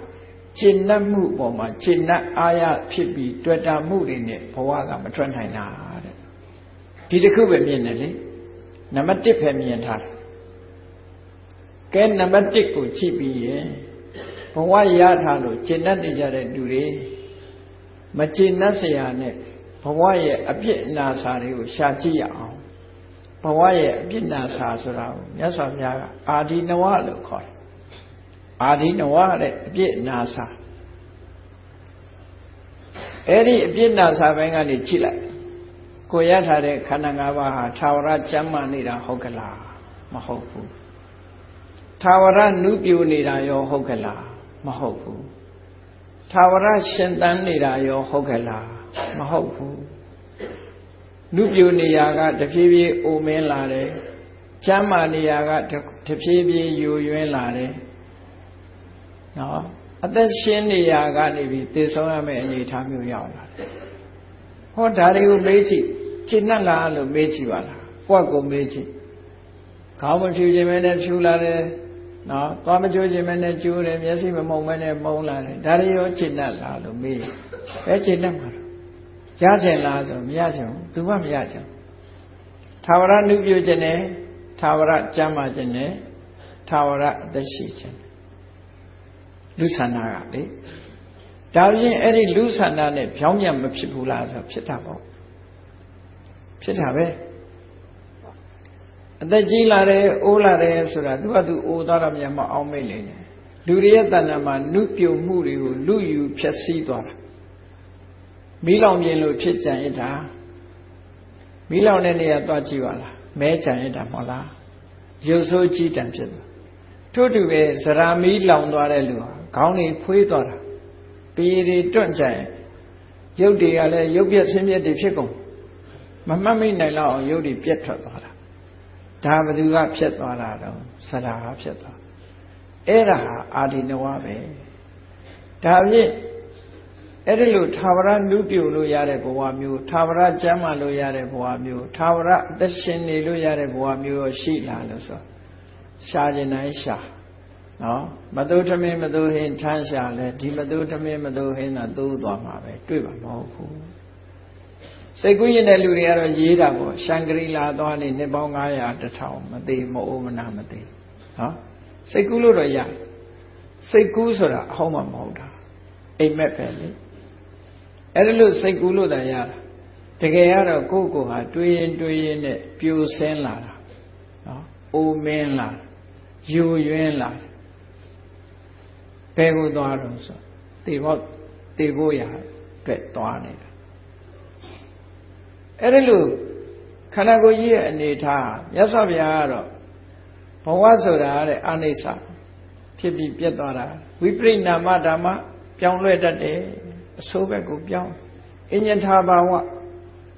ခြေနှက်မှုပေါ်မှာခြေနှက်အာရဖြစ်ပြီးတွေ့တာမှုတွေနဲ့ဘဝကမထွက်နိုင်တာတဲ့ဒီတစ်ခုပဲမြင်တယ်လေနံပါတ်1ပဲမြင်ထားတယ်ကဲနံပါတ်1ကိုကြည့်ပြီးရင်ဘဝရထားလို့ခြေနှက်နေကြတဲ့လူတွေမခြေနှက်ဆရာနဲ့ဘဝရဲ့အပြစ်အနာစာတွေကိုရှာကြည့်ရအောင်ဘဝရဲ့အပြစ်နာစာဆိုတာကိုမြတ်စွာဘုရားကအာဒီနဝလို့ခေါ်တယ် အာဒီနဝတဲ့အပြစ်နာစာအဲ့ဒီအပြစ်နာစာဘိုင်းကနေကြည့်လိုက်ကိုရထားတဲ့ခန္ဓာ၅ပါးဟာသာဝရကျမ်းမာနေတာဟုတ်ကလားမဟုတ်ဘူးသာဝရနုပြိုနေတာရောဟုတ်ကလားမဟုတ်ဘူးသာဝရရှင်သန်နေတာရောဟုတ်ကလားမဟုတ်ဘူးနုပြိုနေရာကတဖြည်းဖြည်းအိုမင်းလာတယ်ကျမ်းမာနေရာကတဖြည်းဖြည်းယိုယွင်းလာတယ် နော်အသက်ရှင်နေရာကနေပြီးသေဆုံးရမယ့်အနေအထားမျိုးရောက်လာတယ်ဟောဒါတွေကိုမေးကြည့်ရှင်းနဲ့လားလို့မေးကြည့်ပါလားကိုယ့်ကိုမေးကြည့်ခေါင်းမဖြူခြင်းမဲနဲ့ဖြူလာတယ်နော်သွားမကြိုးခြင်းမဲနဲ့ကျိုးတယ်မျက်စိမမှုံမဲနဲ့မှုံလာတယ်ဒါတွေရောရှင်းနဲ့လားလို့မေးပဲရှင်းနဲ့မှာရချင်လားဆိုမရချင်ဘူးသူကမရချင်သာဝရနုပြုခြင်းနဲ့သာဝရကျမ်းမာခြင်းနဲ့သာဝရအသက်ရှိခြင်း လူဆန္ဒကလေဒါပြင်အဲ့ဒီလူဆန္ဒနဲ့ဖြောင်းပြန်မဖြစ်ဘူးလားဆိုဖြစ်တာပေါ့ဖြစ်တာပဲအသက်ကြီးလာတယ်အိုးလာတယ်ဆိုတာသူကသူအိုးသွားတာမြန်မအောင်မိတ်လေလူတွေရဲ့တဏ္ဍာမှာနုပြုံမှုတွေကိုလူယူဖြက်စီးသွားတာမီးလောင်ပြင်လို့ဖြစ်ကြံရတာမီးလောင်တဲ့နေရာသွားကြည့်ပါလားမဲကြံရတာမဟုတ်လားရုပ်ဆိုးကြီးတံဖြစ်တယ်ထို့တူပဲဇရာမီးလောင်သွားတဲ့လူဟာ ခေါင်းတွေဖွေးသွားတာปีတွေတွန့်ကြရင်ရုပ်တွေကလည်းရုပ်ပြက်ဆင်းပြက်တွေဖြစ်ကုန်မမှတ်မိနိုင်တော့အောင်ရုပ်တွေပြက်ထွက်သွားတာဒါဘယ်သူကဖြစ်သွားတာတော့ဇရာကဖြစ်သွားအဲ့ဒါဟာအာဒီနဝပဲဒါဖြင့်အဲ့ဒီလိုသာဝရနုပြုလို့ရတဲ့ဘဝမျိုးသာဝရကျမ်းမာလို့ရတဲ့ဘဝမျိုးသာဝရအသက်ရှင်နေလို့ရတဲ့ဘဝမျိုးရောရှိလားလို့ဆိုရှားခြင်းတိုင်းရှာ နော်မတူထမင်းမတူဟင်းထမ်းရှာလဲဒီမတူထမင်းမတူဟင်းသာသိုးသွားမှာပဲတွေ့ပါမဟုတ်ဘူးစိတ်ကူးရင်တဲ့လူတွေကတော့ရေးတာပေါ့ရှန်ဂရီလာသွားနေနှစ်ပေါင်း900 1000မသိမအိုးမနာမသိနော်စိတ်ကူးလို့တော့ရစိတ်ကူးဆိုတာအဟောင်းမှမဟုတ်တာအိမ်မက်ပဲလေအဲ့ဒါလို့စိတ်ကူးလို့တန်ရတာတကယ်ကတော့ကိုယ့်ကိုယ်ဟာတွေးရင်တွေးရင်နဲ့ပြိုဆင်းလာတာနော်အိုမင်းလာယူယွင်းလာ ဘယ်ကိုသွားတော့ဆိုတေဖို့တေဖို့ရအတွက်သွားနေတာအဲ့ဒါလို့ခန္ဓာကိုယ်ကြီးရဲ့အနေထားမြတ်စွာဘုရားကတော့ဘဝဆိုတာတဲ့အာနိစ္စဖြစ်ပြီးပြတ်သွားတာဝိပရိနာမဓမ္မပြောင်းလဲတတ်တယ်အဆိုးဘက်ကိုပြောင်းအညထာဘာဝ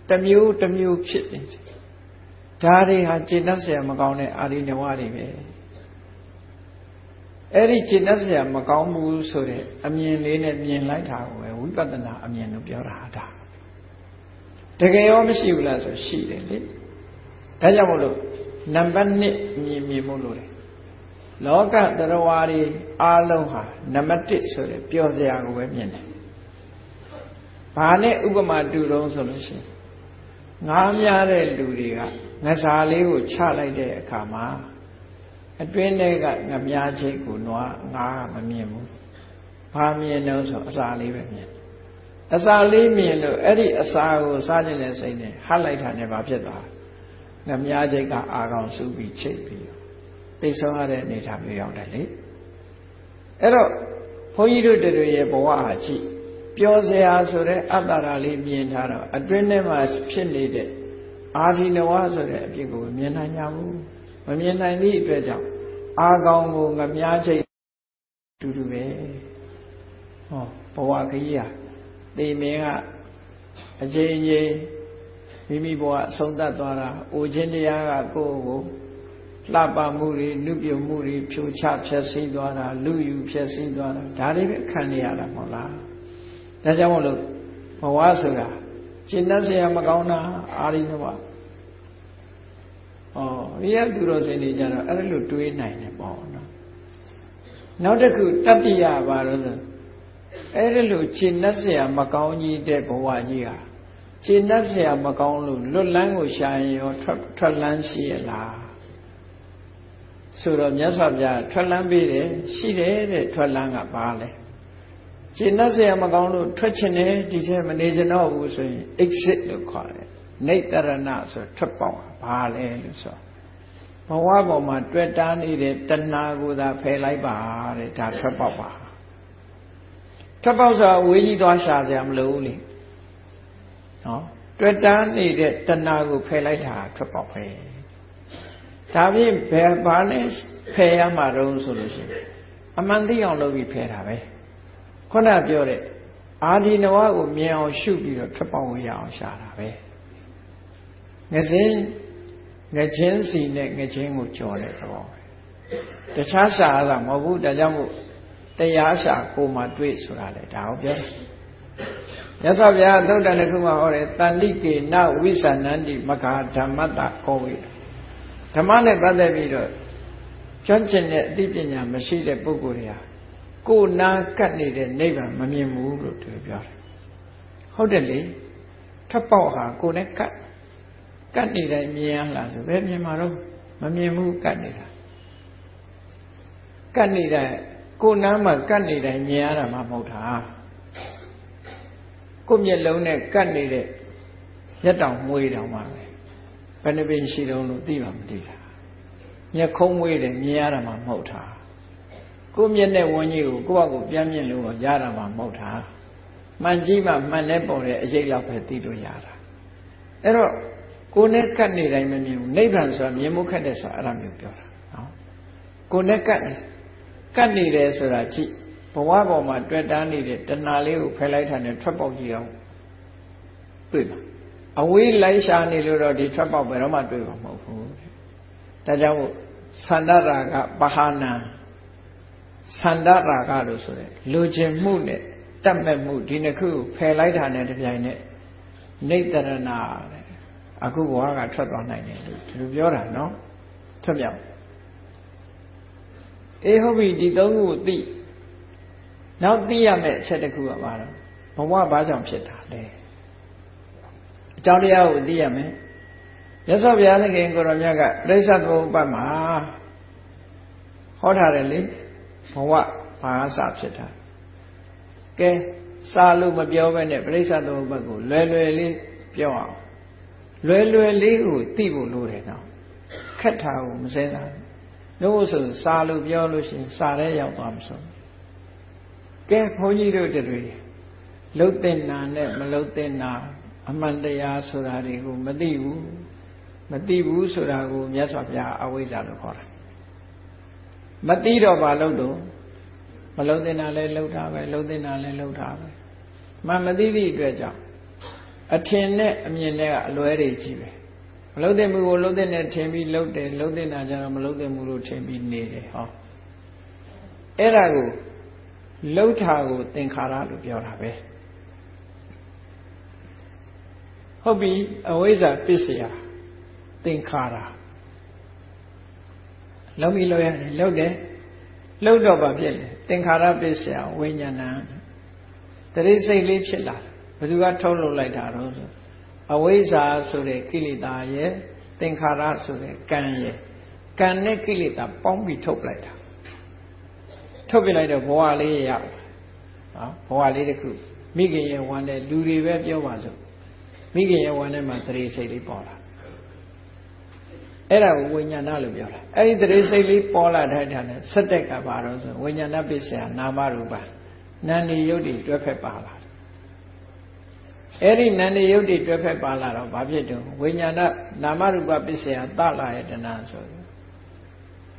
တမျိုးတမျိုးဖြစ်နေတယ်ဒါတွေဟာကျင့်တတ်เสียမကောင်းတဲ့အာရိနဝတွေပဲ အဲ့ဒီကျင့်တတ်เสียမကောင်းဘူးဆိုတဲ့အမြင်လေးနဲ့မြင်လိုက်တာကိုပဲဝိပဿနာအမြင်လို့ပြောတာဒါတကယ်ရောမရှိဘူးလားဆိုရှိတယ်လေဒါကြောင့်မလို့နံပါတ်1မြင်မြင်ဖို့လိုတယ်လောကတရဝါတွေအားလုံးဟာနံပါတ်1ဆိုတဲ့ပျော်စရာကိုပဲမြင်တယ်ဘာနဲ့ဥပမာတူတော့ဆိုလို့ရှိရင်ငားများတဲ့လူတွေကငစားလေးကိုချလိုက်တဲ့အခါမှာ အတွင်းထဲကငမြားချိတ်ကိုနွားငားမမြင်ဘူးဘာမြင်တော့ဆိုအစာလေးပဲမြင်အစာလေးမြင်လို့အဲ့ဒီအစာကိုစားခြင်းနဲ့စိတ်နဲ့ဟတ်လိုက်တာနဲ့ဘာဖြစ်သွားငမြားချိတ်ကအာကောင်စုပြီးချိတ်ပြီးသိဆုံးရတဲ့အနေအထားမျိုးရောက်တယ်လေအဲ့တော့ဘုန်းကြီးတို့တို့ရဲ့ဘဝဟာကြည့်ပြောစရာဆိုတဲ့အတ္တရာလေးမြင်ထားတော့အတွင်းထဲမှာဖြစ်နေတဲ့အာဓိနဝဆိုတဲ့အဖြစ်ကိုမြင်နိုင်ကြဘူး မမြင်နိုင်သည့်အတွက်ကြောင့်အာကောင်ကိုငမြားချိတ်တူတူပဲဟောဘဝခကြီးဟာတေမင်းကအချိန်ချင်းမိမိဘဝအဆုံးသတ်သွားတာအိုခြင်းတရားကကိုယ့်ကိုလှပမှုတွေနုပြုံမှုတွေဖြိုချဖျက်ဆီးသွားတာလူယူဖျက်ဆီးသွားတာဒါတွေပဲခံနေရတာမဟုတ်လားဒါကြောင့်မို့လို့ဘဝဆိုတာကျင့်တတ်เสียမကောင်းတာအာရိနဝ ဩရိယသူတော်စင်တွေကြတော့အဲ့လိုတွေးနိုင်တယ်ပေါ့နော်နောက်တစ်ခုတတ္တိယပါတော့ဆိုအဲ့ဒီလိုကျင့်တတ်เสียမကောင်းကြီးတဲ့ဘဝကြီးဟာကျင့်တတ်เสียမကောင်းလို့လွတ်လန်းကိုရှာရင်ရောထွက်ထွက်လန်းရှိရလားဆိုတော့မြတ်စွာဘုရားထွက်လန်းပေးတယ်ရှိတယ်တဲ့ထွက်လန်းကပါလဲရှင်းနှက်เสียမကောင်းလို့ထွက်ချင်တယ်ဒီထဲမနေကြတော့ဘူးဆိုရင် exit လို့ခေါ်တယ် နေတရဏဆိုထွက်ပေါက်ဘာလဲလို့ဆိုဘဝပေါ်မှာတွေ့တားနေတဲ့တဏှာကိုသာဖယ်လိုက်ပါတဲ့ဒါထွက်ပေါက်ပါထွက်ပေါက်ဆိုတာဝေးကြီးသွားရှာစရာမလိုဘူးလေနော်တွေ့တားနေတဲ့တဏှာကိုဖယ်လိုက်တာထွက်ပေါက်ပဲဒါဖြင့်ဘယ်ဘာနဲ့ဖယ်ရမှာတုံးဆိုလို့ရှိရင်အမှန်သိအောင်လုပ်ပြီးဖယ်တာပဲခုနပြောတဲ့အာဒီနဝကိုမြင်အောင်ရှုပြီးတော့ထွက်ပေါက်ဝရအောင်ရှာတာပဲ ငစင်းငချင်းစီနဲ့ငချင်းကိုကြော်တဲ့သဘောပဲတခြားရှာတာမဟုတ်ဘူးဒါကြောင့်မို့တရားရှာကိုမှတွေ့ဆိုတာလေဒါကိုပြောမြတ်စွာဘုရားသုတ်တန်တစ်ခုမှာဟောတယ်တန်လိကေနဝိသနန္တိမဂါဓမ္မတကောဝိဓမ္မနဲ့ပတ်သက်ပြီးတော့ကျွမ်းကျင်တဲ့အသိပညာမရှိတဲ့ပုဂ္ဂိုလ်တွေဟာကိုနာကတ်နေတဲ့နိဗ္ဗာန်မမြင်ဘူးလို့သူပြောတယ်ဟုတ်တယ်လေထပ်ပေါက်ဟာကိုနဲ့ကတ် ကတ်နေတိုင်းမြင်ရလားဆိုဘယ်မြင်မှာတော့မမြင်ဘူးကတ်နေတာကတ်နေတဲ့ကိုနားမှာကတ်နေတိုင်းမြင်ရတာမှမဟုတ်တာကိုမျက်လုံးနဲ့ကတ်နေတဲ့ရက်တောင်မွေးတောင်ပါပဲဘယ်နှပင်ရှိတုံးလို့သိမှမသိတာမျက်ခုံးမွေးတယ်မြင်ရတာမှမဟုတ်တာကိုမျက်နဲ့ဝန်းကြီးကိုကိုယ့်ဘက်ကိုပြန်မြင်လို့ရတာမှမဟုတ်တာမှန်ကြည့်မှမှန်တဲ့ပေါ်တဲ့အရေးလောက်ပဲသိလို့ရတာအဲ့တော့ ကိုယ်နဲ့ကတ်နေတိုင်းမမြင်ဘူးနိဗ္ဗာန်ဆိုတာမြင်မှုခက်တယ်ဆိုတာအဲ့ဒါမျိုးပြောတာနော်ကိုယ်နဲ့ကတ်နေကတ်နေတယ်ဆိုတာကြည့်ဘဝပေါ်မှာတွေ့တာနေတဲ့တဏှာလေးကိုဖယ်လိုက်တာနဲ့ထွက်ပေါက်ကြည့်အောင်တွေ့ပါအဝေးလိုက်ရှာနေလို့တော့ဒီထွက်ပေါက်ဘယ်တော့မှတွေ့မှာမဟုတ်ဘူးဒါကြောင့်မို့သန္တရာကပဟာနာသန္တရာကလို့ဆိုတဲ့လူချင်းမှုနဲ့တတ်မဲ့မှုဒီနှစ်ခုကိုဖယ်လိုက်တာနဲ့တပြိုင်နက်နေတရဏတဲ့ အခုဘဝကထွက်သွားနိုင်တယ်လို့ဒီလိုပြောတာနော်ထွက်မြောက်အေးဟုတ်ပြီဒီသုံးခုကိုသိနောက်သိရမယ့်အချက်တစ်ခုကဘာလဲဘဝဘာကြောင့်ဖြစ်တာလဲအကြောင်းတရားကိုသိရမယ်ရသော်ဘုရားသခင်ကိုရောမြတ်ကပြိဿသမုပ္ပါမှာဟောထားတယ်လေဘဝဘာစဖြစ်တာကဲစာလို့မပြောဘဲနဲ့ပြိဿသမုပ္ပါကိုလွယ်လွယ်လေးပြောအောင် လွယ်လွယ်လေးကိုသိဖို့လိုတယ်နော်ခက်တာကိုမစဲတာလို့ဆိုစာလို့ပြောလို့ရှိရင်စာထဲရောက်သွားမှာဆိုကဲဘုန်းကြီးတို့တွေလှုပ်တဲ့နာနဲ့မလှုပ်တဲ့နာအမှန်တရားဆိုတာတွေကိုမသိဘူးမသိဘူးဆိုတာကိုမြတ်စွာဘုရားအဝိဇ္ဇာလို့ခေါ်တာမသိတော့ဘာလို့တော့မလုံးတင်တာလဲလှုပ်တာပဲလှုပ်တင်တာလဲလှုပ်တာပဲမှမသိသည့်အတွက်ကြောင့် အထင်နဲ့အမြင်နဲ့ကအလွဲတွေကြီးပဲမလှုပ်တင်မှုကိုလှုပ်တင်နဲ့ထင်ပြီးလှုပ်တယ်လှုပ်တင်တာကြတော့မလှုပ်တင်မှုလို့ထင်ပြီးနေတယ်ဟောအဲ့ဒါကိုလှုပ်တာကိုသင်္ခါရလို့ပြောတာပဲဟုတ်ပြီအဝိဇ္ဇာပစ္စယသင်္ခါရလုံးပြီးလို့ရတယ်လှုပ်တယ်လှုပ်တော့ဘာဖြစ်လဲသင်္ခါရပစ္စယဝိညာဏတရိစိတ်လေးဖြစ်လာတယ် ဘယ်သူကထုတ်လုပ်လိုက်တာတော့ဆိုအဝိဇ္ဇာဆိုတဲ့ကိလေသာရဲ့သင်္ခါရဆိုတဲ့ကံရဲ့ကံနဲ့ကိလေသာပေါင်းပြီးထုတ်လိုက်တာထုတ်ပြလိုက်တော့ဘဝလေးရရတယ်နော်ဘဝလေးတစ်ခုမိခင်ရဲ့ဝမ်းတဲ့လူတွေပဲပြောပါစို့မိခင်ရဲ့ဝမ်းထဲမှာတရေစိတ်လေးပေါ်လာအဲ့ဒါကိုဝိညာဏလို့ပြောတာအဲ့ဒီတရေစိတ်လေးပေါ်လာတဲ့အခါနဲ့စက်တက်ကဘာလို့ဆိုဝိညာဏပစ္စယနာမရူပနာနေယုတ်တိတွဲဖက်ပါလာ အဲ့ဒီနာနေယုတ်တိတွဲဖက်ပါလာတော့ဘာဖြစ်တုံဝိညာဏနာမရူပပစ္စယသလာယတနာဆို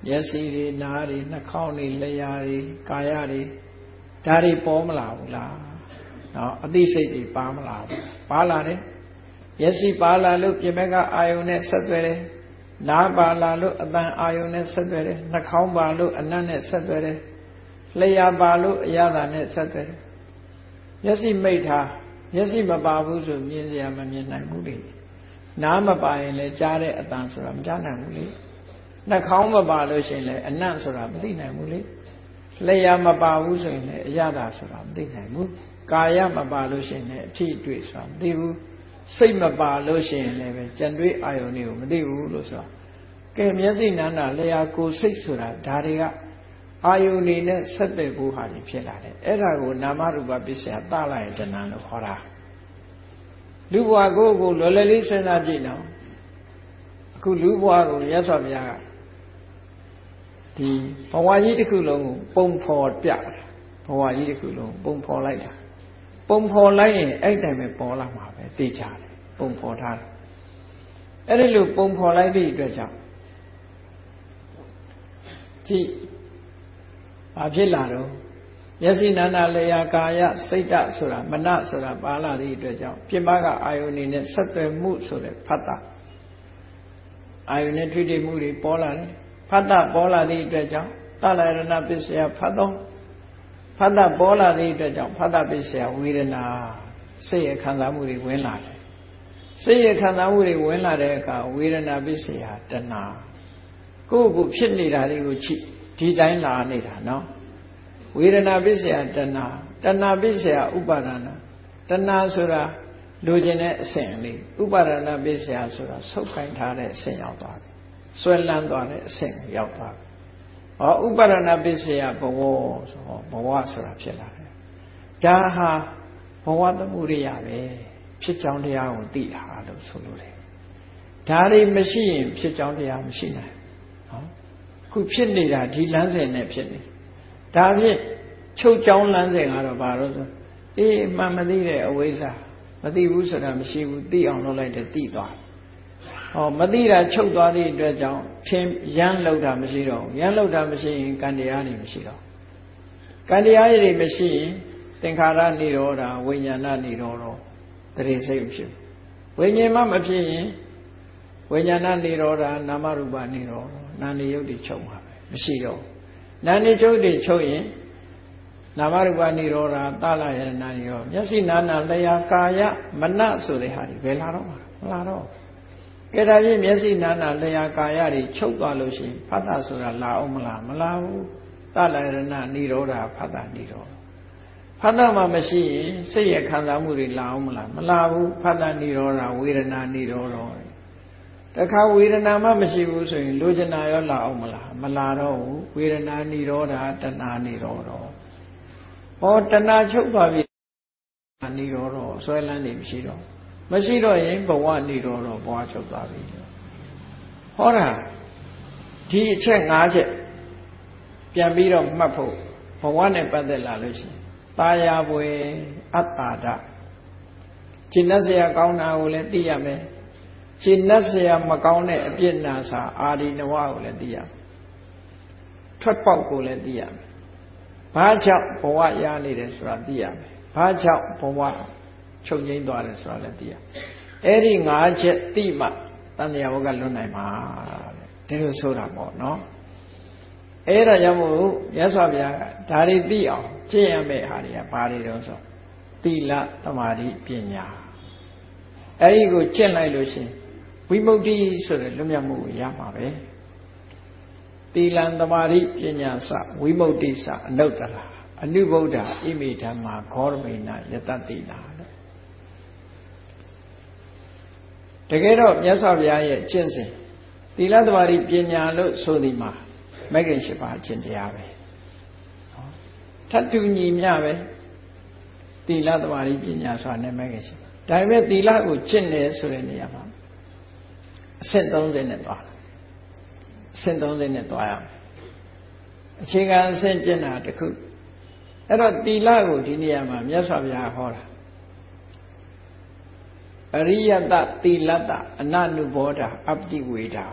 မျက်စိတွေနားတွေနှာခေါင်းတွေလျှာတွေကာယတွေဒါတွေပေါ်မလာဘူးလားနော်အသိစိတ်တွေပါမလာဘူးပါလာတယ်မျက်စိပါလာလို့ပြင်ဘက်ကအာယုန်နဲ့ဆက်သွယ်တယ်နားပါလာလို့အတန်အာယုန်နဲ့ဆက်သွယ်တယ်နှာခေါင်းပါလို့အနတ်နဲ့ဆက်သွယ်တယ်လျှာပါလို့အရသာနဲ့ဆက်သွယ်တယ်မျက်စိမိတ်ထား မျက်စိမပါဘူးဆိုမြင်စရာမမြင်နိုင်ဘူးလေနားမပါရင်လည်းကြားတဲ့အတန်ဆိုတာမကြားနိုင်ဘူးလေနှာခေါင်းမပါလို့ရှိရင်လည်းအနတ်ဆိုတာမသိနိုင်ဘူးလေလျှာမပါဘူးဆိုရင်လည်းအရသာဆိုတာမသိနိုင်ဘူးကာယမပါလို့ရှိရင်လည်းအထီးတွေ့ဆိုတာမသိဘူးစိတ်မပါလို့ရှိရင်လည်းပဲကြံတွေးအာယုန်တွေကိုမသိဘူးလို့ဆိုတာကဲမျက်စိနာနာလျှာကိုစိတ်ဆိုတာဒါတွေက အာယုန်နေနဲ့ဆက်သွယ်ဖို့ဟာဖြစ်လာတယ်အဲ့ဒါကိုနာမရူပပစ္စယသလာယတဏ္ဍလို့ခေါ်တာလူဘဝကိုကိုလော်လည်လေးစဉ်းစားကြည့်နော်အခုလူဘဝကိုရသော်ဘုရားကဒီဘဝကြီးတစ်ခုလုံးကိုပုံဖော်ပြဘဝကြီးတစ်ခုလုံးပုံဖော်လိုက်တာပုံဖော်လိုက်ရင်အဲ့တိုင်ပဲပေါ်လာမှာပဲသိကြတယ်ပုံဖော်ထားတယ်အဲ့ဒီလိုပုံဖော်လိုက်သည့်အတွက်ကြောင့်ကြည့် ဘာဖြစ်လာတော့မျက်စိနာနာလျာကာယစိတ်တဆိုတာမနဆိုတာပါလာသည့်အတွက်ကြောင့်ပြင်ပကအာယုန်နေနဲ့ဆက်သွယ်မှုဆိုတဲ့ဖတ်တာအာယုန်နဲ့ထွေထွေမှုတွေပေါ်လာတယ်ဖတ်တာပေါ်လာသည့်အတွက်ကြောင့်တလရဏပစ္စယဖတ်တော့ဖတ်တာပေါ်လာသည့်အတွက်ကြောင့်ဖတ်တာပစ္စယဝေဒနာစိတ်ရခံစားမှုတွေဝင်လာတယ်စိတ်ရခံစားမှုတွေဝင်လာတဲ့အခါဝေဒနာပစ္စယတဏကိုယ့်ကိုဖြစ်နေတာတွေကိုချိဒီတိုင်းလာနေတာနော် ဝေဒနာပစ္စယတဏတဏပစ္စယဥပါဒနာတဏဆိုတာလိုချင်တဲ့အဆင့်လေးဥပါဒနာပစ္စယဆိုတာဆုပ်ခိုင်းထားတဲ့အဆင့်ရောက်သွားတယ်ဆွဲလန်းသွားတဲ့အဆင့်ကိုရောက်သွားတယ်ဟောဥပါဒနာပစ္စယဘဝဆိုဟောဘဝဆိုတာဖြစ်လာတယ်ဒါဟာဘဝသမှုရိယပဲဖြစ်ကြောင်းတရားကိုသိတာလို့ဆိုလို့တယ်ဒါတွေမရှိရင်ဖြစ်ကြောင်းတရားမရှိနိုင်နော်ခုဖြစ်နေတာဒီလမ်းစဉ်နဲ့ဖြစ်နေ ဒါဖြင့်ချုပ်ချောင်းလမ်းစဉ်ကတော့ဘာလို့ဆိုအေးမှန်မသိတဲ့အဝိဇ္ဇာမသိဘူးဆိုတာမရှိဘူးသိအောင်လုပ်လိုက်တယ်သိသွားဟောမသိတာချုပ်သွားသည့်အတွက်ကြောင့်ဖြင်းရမ်းလောက်တာမရှိတော့ရမ်းလောက်တာမရှိရင်ကံတရားတွေမရှိတော့ကံတရားတွေမရှိရင်သင်္ခါရနေရောတာဝိညာဏနေရောတော့တရေစိတ်ဖြစ်ဝိညာဉ်မှမဖြစ်ရင်ဝိညာဏနေရောတာနာမရူပနေရောနာနေရုပ်တွေချုပ်မှာပဲမရှိတော့ နာနေချုပ်တွေချုပ်ရင်နာမရူပနိရောဓသလယရဏနိရောမျက်စိနာနာလျာကာယမနဆိုတဲ့ဟာတွေဘယ်လာတော့မှာမလာတော့ကဲဒါဖြင့်မျက်စိနာနာလျာကာယတွေချုပ်သွားလို့ရှိရင်ဖတ်တာဆိုတာလာအောင်မလားမလာဘူးသလယရဏနိရောဓဖတ်တာနိရောဓဖတ်တာမှမရှိရင်စိတ်ရဲ့ခံစားမှုတွေလာအောင်မလားမလာဘူးဖတ်တာနိရောဓဝေဒနာနိရောဓ တခါဝေဒနာမှမရှိဘူးဆိုရင်လိုချင်တာရောလာအောင်မလားမလာတော့ဘူးဝေဒနာនិရောဓတဏှာនិရောဓဟောတဏှာချုပ်သွားပြီနိရောဓဆွဲလန်းနေမရှိတော့မရှိတော့ရင်ဘဝနိရောဓဘဝချုပ်သွားပြီဟောတာဒီအချက်၅ချက်ပြန်ပြီးတော့မှတ်ဖို့ဘဝနဲ့ပတ်သက်လာလို့ရှိရင်ตาယာပွေအတ္တာဒကျင့်တ်เสียကောင်းတာကိုလည်းသိရမယ် ကျင့်တ်เสียမကောင်းတဲ့အပြစ်နာစာအာဒီနဝကိုလည်းသိရမယ်ထွက်ပေါက်ကိုလည်းသိရမယ်ဘာကြောင့်ဘဝရနေတယ်ဆိုတာသိရမယ်ဘာကြောင့်ဘဝချုပ်ငိမ့်သွားတယ်ဆိုတာလည်းသိရအဲ့ဒီ၅ချက်သိမှတန်တရားဘုကလွတ်နိုင်မှာတဲ့ဒီလိုဆိုတာပေါ့နော်အဲ့ဒါကြောင့်မို့ရသော်ဗျာဒါတွေသိအောင်ကျင့်ရမယ့်ဟာတွေကဘာတွေတော့ဆိုသီလသမာဓိပညာအဲ့ဒီကိုကျင့်လိုက်လို့ရှိရင် ဝိမု ക്തി ဆိုတဲ့လွတ်မြောက်မှုကိုရမှာပဲသီလံသမာဓိပညာစဝိမု ക്തി စအနုတ္တရာအနုဗုဒ္ဓဣမိဓမ္မာခောရမိနာယတတိနာတဲ့တကယ်တော့မြတ်စွာဘုရားရဲ့အကျင့်စဉ်သီလသမာဓိပညာလို့ဆိုဒီမှာမဂ္ဂင်၈ပါးအကျင့်တရားပဲထပ်တူညီမျှပဲသီလသမာဓိပညာဆိုတာနဲ့မဂ္ဂင်၈ပါးဒါပေမဲ့သီလကိုကျင့်တယ်ဆိုတဲ့နေရာမှာ ာ အဆင့်30နဲ့သွားတယ်အဆင့်30နဲ့သွားရမယ်အခြေခံအဆင့်ကျင့်တာတခုအဲ့တော့သီလကိုဒီနေရာမှာမြတ်စွာဘုရားဟောတာအရိယတသီလတအနနုဘောဓအပတိဝေဒာ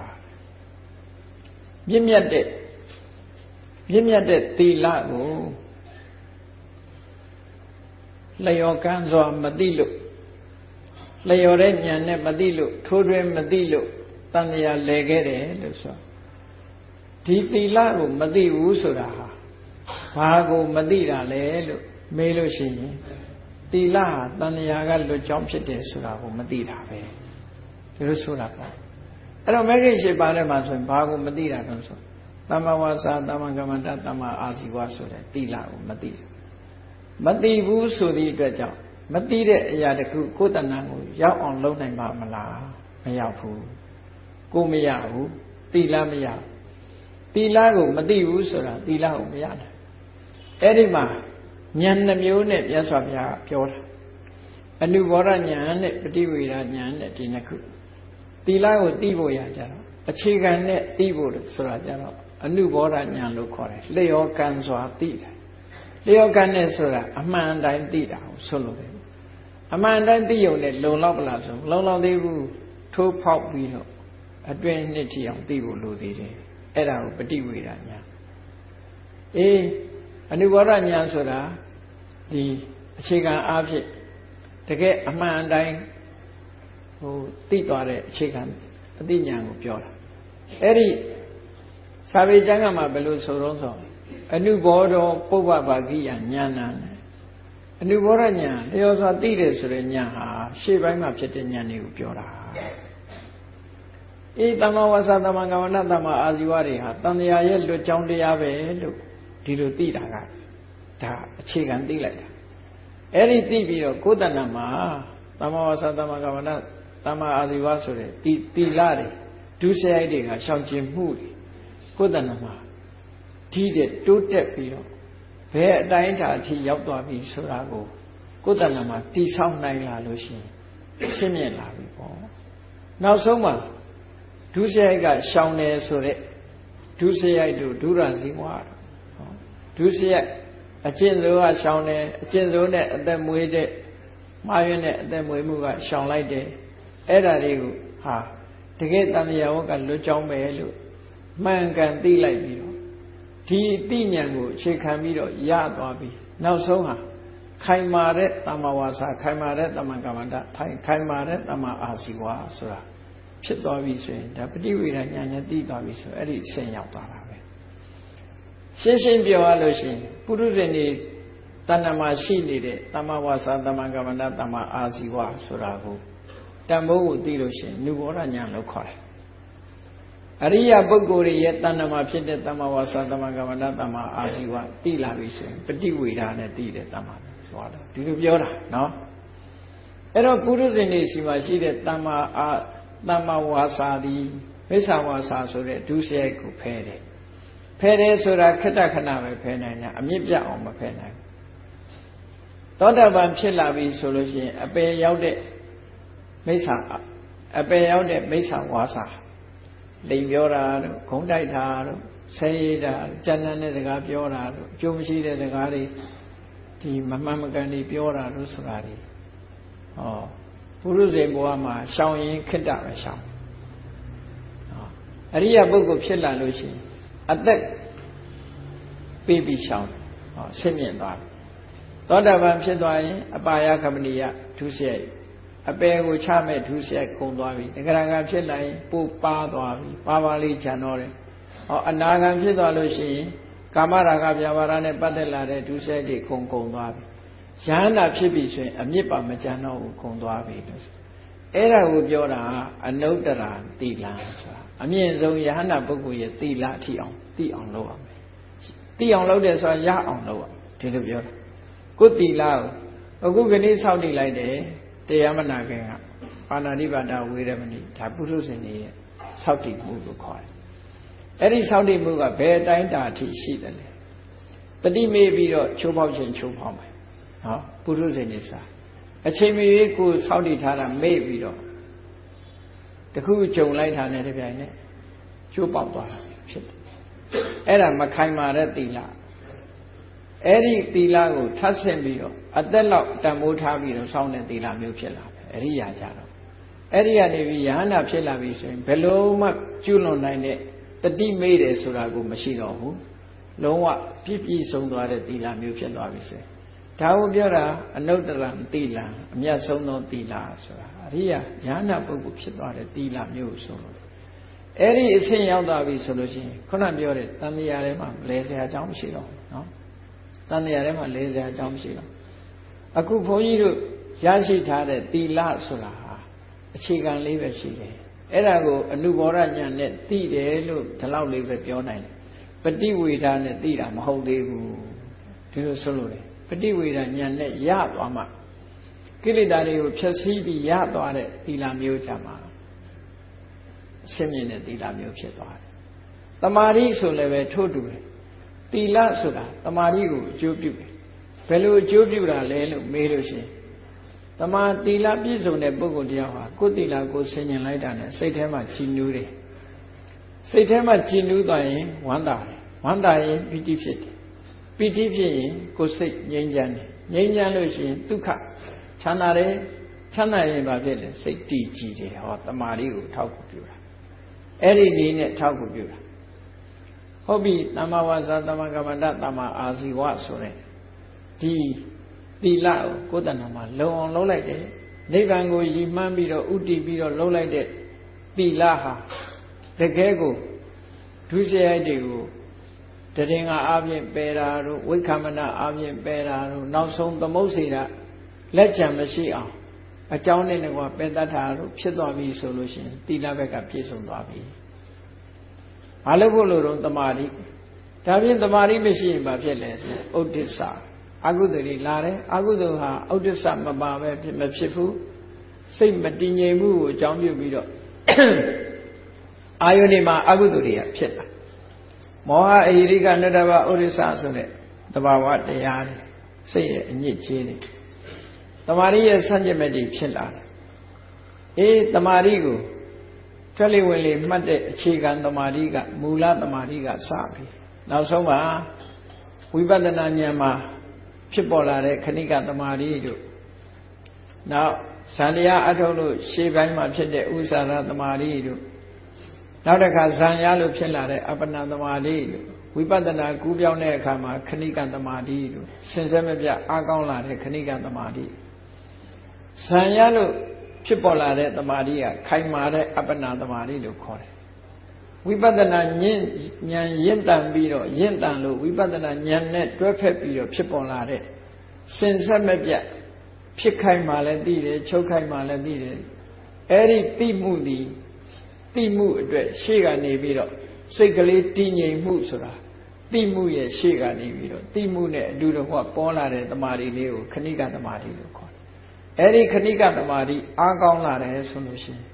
မြင့်မြတ်တဲ့မြင့်မြတ်တဲ့သီလကိုလျော်ကန်းစွာမသိလို့လျော်တဲ့ဉာဏ်နဲ့မသိလို့ထိုးတွင်မသိလို့ တန်မြာလဲခဲ့တယ်လို့ဆိုဒီသီလကိုမသိဘူးဆိုတာဟာဘာကိုမသိတာလဲလို့မေးလို့ရှိရင်သီလဟာတန်မြာကလွတ်ကြောင်းဖြစ်တယ်ဆိုတာကိုမသိတာပဲဒီလိုဆိုတာပေါ့အဲ့တော့မဂ္ဂင်၈ပါးထဲမှာဆိုရင်ဘာကိုမသိတာတော့ဆိုတမ္မာဝါစာတမ္မာကမ္မန္တတမ္မာအာဇီဝဆိုတဲ့သီလကိုမသိဘူးမသိဘူးဆိုသည့်အတွက်ကြောင့်မသိတဲ့အရာတခုကိုယ်တဏ္ဍာကိုရောက်အောင်လုပ်နိုင်ပါမလားမရောက်ဘူး ကိုမရဘူးသီလမရသီလကိုမသိဘူးဆိုတာသီလကိုမရနိုင်အဲ့ဒီမှာဉာဏ်နှမျိုးနဲ့မြတ်စွာဘုရားပြောတာအနုဘောဓဉာဏ်နဲ့ပฏิဝေဒဉာဏ်နဲ့ဒီနှစ်ခုသီလကိုသိဖို့ရကြတော့အခြေခံနဲ့သိဖို့ဆိုတာကြတော့အနုဘောဓဉာဏ်လို့ခေါ်တယ်လျောကံစွာသိတယ်လျောကံနဲ့ဆိုတာအမှန်တိုင်းသိတာကိုဆိုလို့တယ်အမှန်တိုင်းသိုံနဲ့လုံလောက်ပလားဆိုလုံလောက်သေးဘူးထိုးဖောက်ပြီးတော့ အတွင်းနှစ်ထီအောင်သိဖို့လိုသေးတယ်အဲ့ဒါကိုပฏิဝေဒညာအေးအနုဘောဓညာဆိုတာဒီအခြေခံအားဖြင့်တကယ်အမှန်တိုင်းဟိုသိသွားတဲ့အခြေခံအသိဉာဏ်ကိုပြောတာအဲ့ဒီစာပေကျမ်းကမှာဘယ်လိုဆိုတော့ဆိုအနုဘောဓပုဗ္ဗဗာကိယဉာဏ်အနုဘောဓဉာဏ်လျော်စွာသိတယ်ဆိုတဲ့ဉာဏ်ဟာရှေ့ပိုင်းမှာဖြစ်တဲ့ဉာဏ်တွေကိုပြောတာ အေးတမ္မာဝါစာတမ္မာကမ္မနာတမ္မာအာဇီဝတွေဟာတန်တရာရဲ့လွတ်ကြောင်းတရားပဲလို့ဒီလိုသိတာကဒါအခြေခံသိလိုက်တာအဲ့ဒီသိပြီးတော့ကိုယ်တဏ္ဍမှာတမ္မာဝါစာတမ္မာကမ္မနာတမ္မာအာဇီဝဆိုတဲ့တိတိလတွေဒုစရိုက်တွေကရှောင်ကျင်မှုတွေကိုယ်တဏ္ဍမှာဒီတဲ့တိုးတက်ပြီးတော့ဘယ်အတိုင်းအတာအထိရောက်သွားပြီဆိုတာကိုကိုယ်တဏ္ဍမှာတိဆောက်နိုင်လာလို့ရှိရင်ရှင်းမြင်လာပြီပေါ့နောက်ဆုံးမှာ ဒုစရိုက်ကရှောင်တယ်ဆိုတဲ့ဒုစရိုက်တို့ဒုရဇီဝဒုစရိုက်အကျင့်စိုးကရှောင်တယ်အကျင့်စိုးနဲ့အသက်မွေးတဲ့မှားရွံ့တဲ့အသက်မွေးမှုကရှောင်လိုက်တယ်အဲ့ဒါတွေကိုဟာတကယ်တန်မြာဝကလွတ်ကြောင်းပဲလို့မှန်ကန်သိလိုက်ပြီးတော့ဒီအသိဉာဏ်ကိုအခြေခံပြီးတော့ရသွားပြီနောက်ဆုံးဟာခိုင်မာတဲ့တမ္မာဝါစာခိုင်မာတဲ့တမ္မာကမ္မန္တထိုင်ခိုင်မာတဲ့တမ္မာအာစီဝါဆိုတာ ဖြစ်သွားပြီဆိုရင်ဒါပฏิဝေဒဉာဏ်နဲ့သိသွားပြီဆိုအဲ့ဒီအဆင့်ရောက်သွားတာပဲရှင်းရှင်းပြောရလို့ရှိရင်ပုရုဇဉ်တွေတဏ္ဍမှာရှိနေတဲ့တမ္မာဝါစာတမ္မာကမ္မန္တတမ္မာအာစီဝါဆိုတာကိုတန်ဖိုးကိုသိလို့ရှိရင်နုဘောဓဉာဏ်လို့ခေါ်တယ်အရိယပုဂ္ဂိုလ်ရဲ့တဏ္ဍမှာဖြစ်တဲ့တမ္မာဝါစာတမ္မာကမ္မန္တတမ္မာအာစီဝသိလာပြီဆိုရင်ပฏิဝေဒနဲ့သိတဲ့တမ္မာဆိုတာဒီလိုပြောတာနော်အဲ့တော့ပုရုဇဉ်တွေစီမှာရှိတဲ့တမ္မာအာ တမ္မာဝါစာသည်မိစ္ဆာဝါစာဆိုတဲ့ဒုစရိုက်ကိုဖဲတယ်ဖဲတယ်ဆိုတာခက်တခဏပဲဖဲနိုင်တာအမြင့်ပြအောင်မဖဲနိုင်သောတာပန်ဖြစ်လာပြီဆိုလို့ရှိရင်အပေရောက်တဲ့မိစ္ဆာအပေရောက်တဲ့မိစ္ဆာဝါစာလိန်ပြောတာတို့ခုံတိုက်တာတို့ဆဲရည်တာကြမ်းတမ်းတဲ့စကားပြောတာတို့အကျိုးမရှိတဲ့စကားတွေဒီမမှန်မကန်တွေပြောတာလို့ဆိုတာတွေဟော ပုရုဇဉ်ဘဝမှာရှောင်ရင်ခိတ္တပဲရှောင်ဟောအရိယပုဂ္ဂိုလ်ဖြစ်လာလို့ရှိရင်အသက်ပေးပြီးရှောင်ဟောဆင့်မြင့်သွားတယ်သောတာပန်ဖြစ်သွားရင်အပါယကမဏိယဒုစရိုက်အပယ်ကိုချမဲ့ဒုစရိုက်ကုန်သွားပြီတဂရကဖြစ်လာရင်ပိုပါသွားပြီပါပါလေးခြံတော့တယ်ဟောအနာဂံဖြစ်သွားလို့ရှိရင်ကာမရာဂဗျာပါဒနဲ့ပတ်သက်လာတဲ့ဒုစရိုက်တွေခုံကုံသွားပြီ ယန္တာဖြစ်ပြီဆိုရင် အမြစ်ပါမကြမ်းတော့ဘူးခုံသွားပြီလို့အဲ့ဒါကိုပြောတာအနုတ္တရာတိလံဆိုတာအမြင့်ဆုံးယဟန္တာပုဂ္ဂိုလ်ရဲ့တိလအထိအောင်တိအောင်လုပ်ရမယ်တိအောင်လုပ်တယ်ဆိုတာရအောင်လုပ်ရဒီလိုပြောတာကိုတိလကိုအခုကနေ့စောင့်တိလိုက်တယ်တရားမနာခင်ကပါဏာတိပါဒဝေရမဏိဒါပုထုဇဉ်တွေရဲ့စောင့်တိမှုလို့ခေါ်တယ်အဲ့ဒီစောင့်တည်မှုကဘယ်အတိုင်းတာအထိရှိတယ်လဲတတိမေးပြီးတော့ချိုးပေါက်ခြင်းချိုးပေါက်မယ် နော်ပုရုဇဉ်နေစားအချိန်မရွေးကိုစောင့်တည်ထားတာမေ့ပြီးတော့တခုကြုံလိုက်တာနဲ့တပြိုင်နက်ချိုးပေါက်သွားတာဖြစ်တယ်အဲ့ဒါမခိုင်မာတဲ့သီလအဲ့ဒီသီလကိုထပ်ဆင့်ပြီးတော့အသက်လောက်တန်ဖိုးထားပြီးတော့စောင့်တဲ့သီလမျိုးဖြစ်လာတယ်အရိယာကြတော့အဲ့ဒီကနေပြီးယဟန္တာဖြစ်လာပြီဆိုရင်ဘယ်လုံးမှကျွလွန်နိုင်တဲ့တတိမေ့တယ်ဆိုတာကိုမရှိတော့ဘူးလုံးဝပြည့်ပြည့်စုံသွားတဲ့သီလမျိုးဖြစ်သွားပြီဆို ဒါကိုပြောတာအနုတ္တရံသီလအမြတ်ဆုံးသောသီလဆိုတာအရိယာဉာဏပုဂ္ဂိုလ်ဖြစ်သွားတဲ့သီလမျိုးဆိုလို့အဲ့ဒီအဆင့်ရောက်သွားပြီဆိုလို့ရှိရင်ခုနပြောတဲ့တန်မြာထဲမှာလဲစရာအကြောင်းမရှိတော့ဘူးနော်တန်မြာထဲမှာလဲစရာအကြောင်းမရှိတော့အခုဘုန်းကြီးတို့ရရှိထားတဲ့သီလဆိုတာဟာအခြေခံလေးပဲရှိတယ်အဲ့ဒါကိုအနုဘောဓညာနဲ့သိတယ်လို့ဒီလောက်လေးပဲပြောနိုင်တယ်ပฏิဝေဒနဲ့သိတာမဟုတ်သေးဘူးဒီလိုဆိုလို့လေ ပฏิဝေဒညာနဲ့ရသွားမှကိလေသာတွေကိုဖြည့်ဆည်းပြီးရသွားတဲ့သီလမျိုးကြမှာအရှင်းမြင်တဲ့သီလမျိုးဖြစ်သွားတယ်တမာရီဆိုလည်းပဲထို့တူတယ်သီလဆိုတာတမာရီကိုအကျိုးပြုတယ်ဘယ်လိုအကျိုးပြုတာလဲလို့မေးလို့ရှိရင်တမာတီလာပြည့်စုံတဲ့ပုဂ္ဂိုလ်တရားဟာကိုယ်တီလာကိုဆင်ញင်လိုက်တာနဲ့စိတ်ထဲမှာကြည်နူးတယ်စိတ်ထဲမှာကြည်နူးသွားရင်ဝမ်းသာတယ်ဝမ်းသာရင်ပီတိဖြစ်တယ် ပီတိဖြစ်ရင်ကိုယ်စိတ်ငြိမ်းချမ်းတယ်ငြိမ်းချမ်းလို့ရှိရင်ဒုက္ခချမ်းသာတယ်ချမ်းသာရင်ဘာဖြစ်လဲစိတ်တည်ကြည်တယ်ဟောတမာလေးကိုထောက်ကူပြုတာအဲ့ဒီနည်းနဲ့ထောက်ကူပြုတာဟုတ်ပြီတမ္မာဝါစာတမ္မာကမ္မန္တတမ္မာအာဇီဝဆိုတဲ့ဒီသီလကိုကိုယ်တဏ္ဍာမှာလုံအောင်လုပ်လိုက်တယ်နိဗ္ဗာန်ကိုရည်မှန်းပြီးတော့ဥတည်ပြီးတော့လုပ်လိုက်တဲ့သီလဟာတကယ်ကိုဒုစရိုက်တွေကို တရင်ကအာဖြင့်ပယ်တာတို့ဝိခမနအာဖြင့်ပယ်တာတို့နောက်ဆုံးသမုတ်စေတာလက်ကြံမရှိအောင်အကြောင်းနဲ့ကွာပယ်တတ်တာတို့ဖြစ်သွားပြီဆိုလို့ရှိရင်သီလဘက်ကပြည့်စုံသွားပြီဘာလို့ဖို့လို့တော့တမာတိဒါဖြင့်တမာတိမရှိရင်ဘာဖြစ်လဲဆိုဥဒိစ္စအကုသိုလ်တွေလာတယ်အကုသိုလ်ဟာဥဒိစ္စမပါပဲဖြစ်မဖြစ်ဘူးစိတ်မတည်ငြိမ်မှုကိုအကြောင်းပြုပြီးတော့အာယုန်ဒီမှာအကုသိုလ်တွေကဖြစ်လာ မောဟအဟိရိကနတ္တဘဥဒိစ္စဆိုတဲ့သဘာဝတရားတွေစိတ်ရဲ့အညစ်အကြေးတွေတမာရီရဲ့ဆန့်ကျင်ဘက်တွေဖြစ်လာတယ်အေးတမာရီကိုကြွက်လေဝင်လေမှတ်တဲ့အခြေခံတမာရီကမူလတမာရီကစပြီနောက်ဆုံးမှာဝိပဿနာဉာဏ်မှာဖြစ်ပေါ်လာတဲ့ခဏိကသမာဓိတို့နောက်ဇန်တရားအထုတ်လို့ရှေးပိုင်းမှာဖြစ်တဲ့ဥစ္စာရသမာဓိတို့ နောက်တစ်ခါဇံရလို့ဖြစ်လာတဲ့အပ္ပနာသမာဓိတို့ဝိပဿနာကူးပြောင်းတဲ့အခါမှာခဏိကသမာဓိတို့စင်စစ်မပြအားကောင်းလာတဲ့ခဏိကသမာဓိဇံရလို့ဖြစ်ပေါ်လာတဲ့သမာဓိကခိုင်မာတဲ့အပ္ပနာသမာဓိလို့ခေါ်တယ်ဝိပဿနာဉဉာဏ်ရင့်တန်ပြီးတော့ရင့်တန်လို့ဝိပဿနာဉာဏ်နဲ့တွဲဖက်ပြီးတော့ဖြစ်ပေါ်လာတဲ့စင်ဆက်မပြတ်ဖြစ်ခိုင်မှလည်းသိတယ်ချုပ်ခိုင်မှလည်းသိတယ်အဲ့ဒီသိမှုဒီ သိမှုအတွက်ရှေ့ကနေပြီးတော့စိတ်ကလေးတည်ငြိမ်မှုဆိုတာသိမှုရဲ့ရှေ့ကနေပြီးတော့သိမှုနဲ့အတူတကွပေါ်လာတဲ့တမာတိလေးကိုခဏိကတမာတိလို့ခေါ်တယ်အဲ့ဒီခဏိကတမာတိအားကောင်းလာတယ်ဆိုလို့ရှိရင်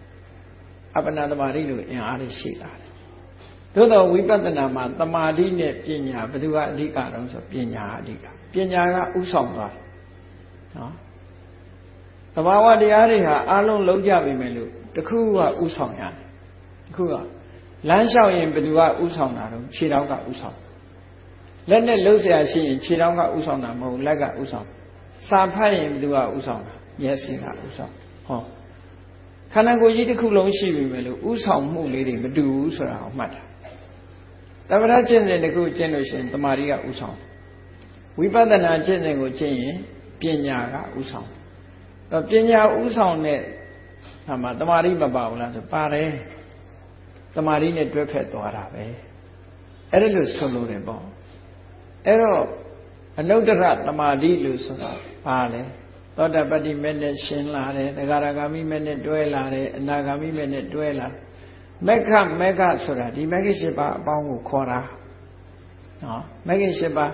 အပ္ပနာတမာတိလို့အင်အားလေးရှိလာတယ်သို့တော့ဝိပဿနာမှာတမာတိနဲ့ပညာဘယ်သူကအဓိကတော့ဆိုပညာအဓိကပညာကဥဆောင်သွားတယ်နော်သဘာဝတရားတွေဟာအလုံးလုံးကြပြီမယ်လို့တခုကဥဆောင်ရတယ် တခုကလမ်းလျှောက်ရင်ဘယ်သူကဥဆောင်တာတော့ခြေထောက်ကဥဆောင်လက်နဲ့လှုပ်ရှားရှိရင်ခြေထောက်ကဥဆောင်တာမဟုတ်လက်ကဥဆောင်စာဖတ်ရင်ဘယ်သူကဥဆောင်တာမျက်စိကဥဆောင်ဟောခန္ဓာကိုယ်ကြီးတစ်ခုလုံးရှိပြီမယ်လို့ဥဆောင်မှုလေးတွေမတူဘူးဆိုတာကိုမှတ်တာတပ္ပရကျင့်စဉ်တစ်ခုကျင့်လို့ရှိရင်တမာရီကဥဆောင်ဝိပဿနာကျင့်စဉ်ကိုကျင့်ရင်ပညာကဥဆောင်တော့ပညာဥဆောင်တဲ့ဟာမှာတမာရီမပါဘူးလားဆိုပါတယ် တမာရီနဲ့တွဲဖက်သွားတာပဲအဲ့ဒါလို့ဆိုလို့တယ်ပေါ့အဲ့တော့အနုတ္တရတမာတိလို့ဆိုတာပါလဲသောတာပတ္တိမဲ့နဲ့ရှင်းလာတယ်ဒဂရဂာမိမဲ့နဲ့တွဲလာတယ်အနာဂာမိမဲ့နဲ့တွဲလာမက္ခမက္ခဆိုတာဒီမက္ခရှိပါအပေါင်းကိုခေါ်တာနော်မက္ခရှိပါ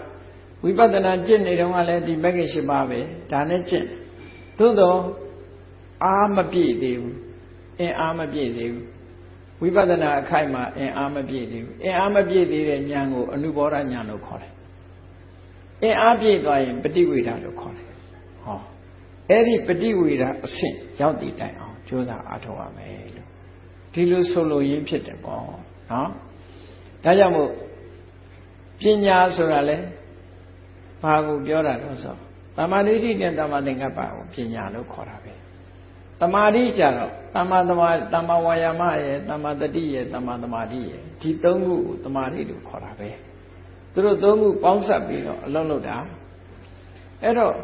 ဝိပဿနာကျင့်နေတော့ကလည်းဒီမက္ခရှိပါပဲဒါနဲ့ကျင့်သို့တော့အားမပြည့်သေးဘူးအင်အားမပြည့်သေးဘူး ဝိပဿနာအခိုက်မှာအင်အားမပြည့်သေးဘူးအင်အားမပြည့်သေးတဲ့ဉာဏ်ကိုအနုဘောဓဉာဏ်လို့ခေါ်တယ်အင်အားပြည့်သွားရင်ပฏิဝေဒလို့ခေါ်တယ်ဟောအဲ့ဒီပฏิဝေဒအဆင့်ရောက်တည်တိုင်အောင်ကြိုးစားအားထုတ်ရမယ်လို့ဒီလိုဆိုလိုရင်းဖြစ်တယ်ပေါ့နော်ဒါကြောင့်မို့ပညာဆိုတာလဲဘာကိုပြောတာလို့ဆိုတမာဒိဋ္ဌိနဲ့တမာသင်္ကပ္ပကိုပညာလို့ခေါ်တာပဲ တမာဒိကြတော့တမာတမာတမာဝါယာမရဲ့တမာတတိရဲ့တမာတမာတိရဲ့ဒီသုံးခုကိုတမာဒိလို့ခေါ်တာပဲသူတို့သုံးခုပေါင်းစပ်ပြီးတော့အလုံးလို့တာအဲ့တော့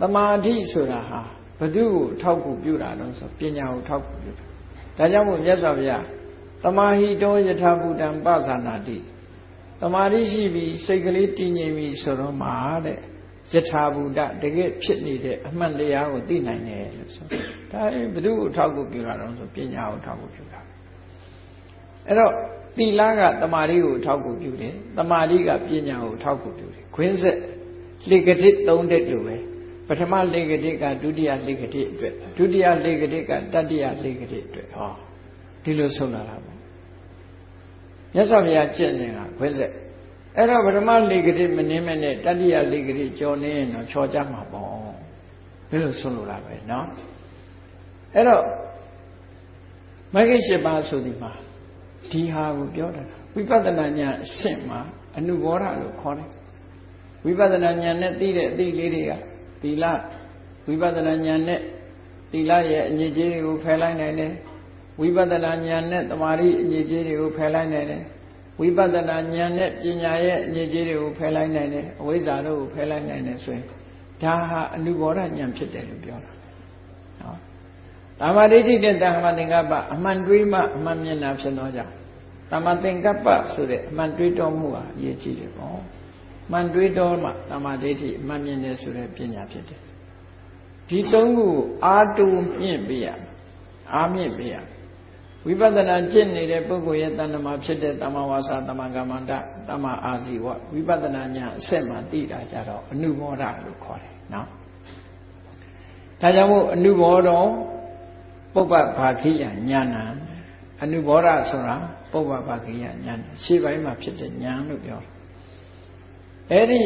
တမာဒိဆိုတာဟာဘသူ့ကိုထောက်ကူပြုတာလို့ဆိုပညာကိုထောက်ကူပြုတာဒါကြောင့်မို့မြတ်စွာဘုရားတမာဟိတောယထာဘူတံပသနာတိတမာဒိရှိပြီးစိတ်ကလေးတည်ငြိမ်ပြီးဆိုတော့မှာတဲ့ ယထာဘူတတကယ်ဖြစ်နေတဲ့အမှန်တရားကိုသိနိုင်တယ်လို့ဆိုဒါဘယ်သူ့ကိုထောက်ကူပြုတာတော့ဆိုပညာကိုထောက်ကူပြုတာအဲ့တော့သီလကတမာရီကိုထောက်ကူပြုတယ်တမာရီကပညာကိုထောက်ကူပြုတယ်ခွင်းဆက်လေကတိ၃တက်လို့ပဲပထမလေကတိကဒုတိယလေကတိအတွက်ဒုတိယလေကတိကတတိယလေကတိအတွက်ဟောဒီလိုဆုံးလာတာပေါ့မြတ်စွာဘုရားကျင့်နေတာခွင်းဆက် အဲ့တော့ပထမလေကတိမနှင်းမနဲ့တတိယလေကတိကြော်နေရင်တော့ချော်ကြမှာပေါ့ဘယ်လိုဆုံးလို့လာပဲเนาะအဲ့တော့မဂ္ဂင်၈ပါးဆိုဒီမှာဒီဟာကိုပြောတာဝိပဿနာဉာဏ်အရှင်းမှာအနုဘောဓလို့ခေါ်တယ်ဝိပဿနာဉာဏ်နဲ့သိတဲ့အသိလေးတွေကသီလဝိပဿနာဉာဏ်နဲ့သီလရဲ့အငြိကြီးတွေကိုဖယ်လိုက်နိုင်တယ်ဝိပဿနာဉာဏ်နဲ့တမာရီအငြိကြီးတွေကိုဖယ်လိုက်နိုင်တယ် ဝိပဿနာဉာဏ်နဲ့ပညာရဲ့အငြိကြီးတွေကိုဖယ်လိုက်နိုင်တယ်အဝိဇ္ဇာတို့ကိုဖယ်လိုက်နိုင်တယ်ဆိုရင်ဒါဟာအနုဘောဓဉာဏ်ဖြစ်တယ်လို့ပြောတာနော်တမ္မာဒိဋ္ဌိနဲ့တမ္မာသင်္ကပ္ပအမှန်တွေးမှအမှန်မြင်တာဖြစ်သောကြောင့်တမ္မာသင်္ကပ္ပဆိုတဲ့အမှန်တွေးတော်မှုဟာအရေးကြီးတယ်ပေါ့မှန်တွေးတော်မှတမ္မာဒိဋ္ဌိအမှန်မြင်တယ်ဆိုတဲ့ပညာဖြစ်တယ်ဒီသုံးခုအာတူမြင့်ပေးရအာမြင့်ပေးရ ဝိပဿနာကျင့်နေတဲ့ပုဂ္ဂိုလ်ရဲ့တဏ္ဍမှာဖြစ်တဲ့တမ္မာဝါစာတမ္မာကမ္မန္တတမ္မာအာဇီဝဝိပဿနာညာအဆက်မှသိတာကြတော့အနုဘောဓလို့ခေါ်တယ်နော်ဒါကြောင့်မို့အနုဘောဓပုပ္ပဘာခိယညာဏအနုဘောဓဆိုတာပုပ္ပဘာခိယညာဏရှေ့ပိုင်းမှာဖြစ်တဲ့ညာလို့ပြောတယ်အဲ့ဒီ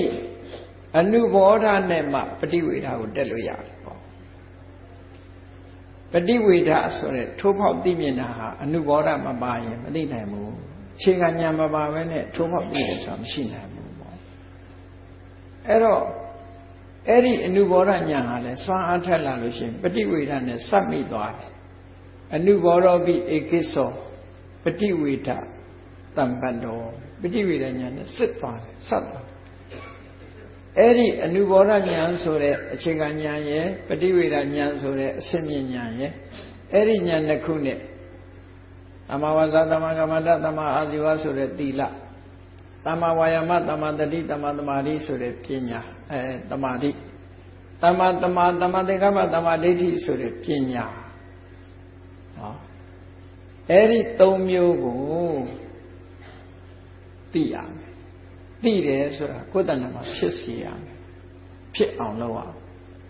အနုဘောဓနဲ့မှပฏิဝေဒကိုတက်လို့ရတယ် ပေါ့ပฏิဝေဒဆိုတဲ့ထိုးဖောက်သိမြင်တာဟာအနုဘောဓမပါရင်မသိနိုင်ဘူးခြေကညာမပါဘဲနဲ့ထိုးဖောက်သိတယ်ဆိုတာမရှိနိုင်ဘူးပေါ့ အဲ့တော့အဲ့ဒီအနုဘောဓညာဟာလဲစွမ်းအားထက်လာလို့ရှိရင်ပฏิဝေဒနဲ့စပ်မိသွားတယ်အနုဘောဓပိဧကိသောပฏิဝေဒတမ္ပတ္တောပฏิဝေဒညာနဲ့စစ်သွားတယ်စပ်သွား း အဲ့ဒီအနုဘောဓဉာဏ်ဆိုတဲ့အခြေခံဉာဏ်ရဲ့ပฏิဝေဒဉာဏ်ဆိုတဲ့အစစ်မြင့်ဉာဏ်ရဲ့အဲ့ဒီဉာဏ်တစ်ခုနဲ့သမ္မာဝါစာသမ္မာကမ္မတသမ္မာအာဇီဝဆိုတဲ့သီလသမ္မာဝါယာမသမ္မာတတိသမ္မာသမာဓိဆိုတဲ့ပညာအဲသမာဓိသမ္မာသမ္မာသမ္မာသင်္ကပ္ပသမ္မာဒိဋ္ဌိဆိုတဲ့ပညာဟောအဲ့ဒီ၃မျိုးကိုသိရမယ် သိတယ်ဆိုတာကိုယ်တဏ္ဍာမှာဖြစ်စီရမယ်ဖြစ်အောင်လုပ်အောင်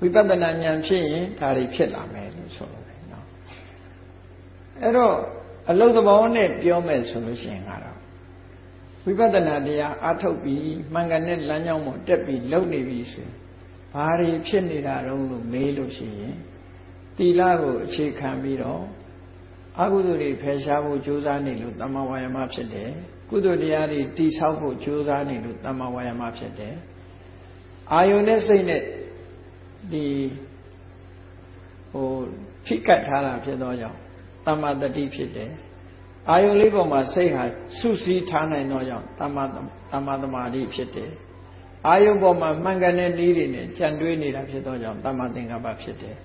ဝိပဿနာဉာဏ်ဖြစ်ရင်ဒါတွေဖြစ်လာမယ်လို့ဆိုလိုတယ်နော်အဲ့တော့အလုသဘောနဲ့ပြောမယ်ဆိုလို့ရှိရင်ကတော့ဝိပဿနာတရားအထုတ်ပြီးမှန်ကန်တဲ့လမ်းကြောင်းပေါ်တက်ပြီးလုပ်နေပြီဆိုရင်ဘာတွေဖြစ်နေတာတုံးလို့မေးလို့ရှိရင်တီလာကိုအခြေခံပြီးတော့အကုသိုလ်တွေဖယ်ရှားဖို့ကြိုးစားနေလို့တမ္မာဝါယမဖြစ်တယ် ကုသိုလ်တရားတွေတိဆောက်ဖို့ကြိုးစားနေလို့တမ္မာဝါယမဖြစ်တယ်အာယုန်နဲ့စိတ်နဲ့ဒီဟိုဖိကတ်ထားတာဖြစ်သောကြောင့်တမ္မာတတိဖြစ်တယ်အာယုန်လေးပေါ်မှာစိတ်ဟာစုစည်းထားနိုင်သောကြောင့်တမ္မာတမ္မာသမာဓိဖြစ်တယ်အာယုန်ပေါ်မှာမှန်ကန်တဲ့နည်းတွေနဲ့ကြံတွေးနေတာဖြစ်သောကြောင့်တမ္မာသင်္ကပ္ပဖြစ်တယ်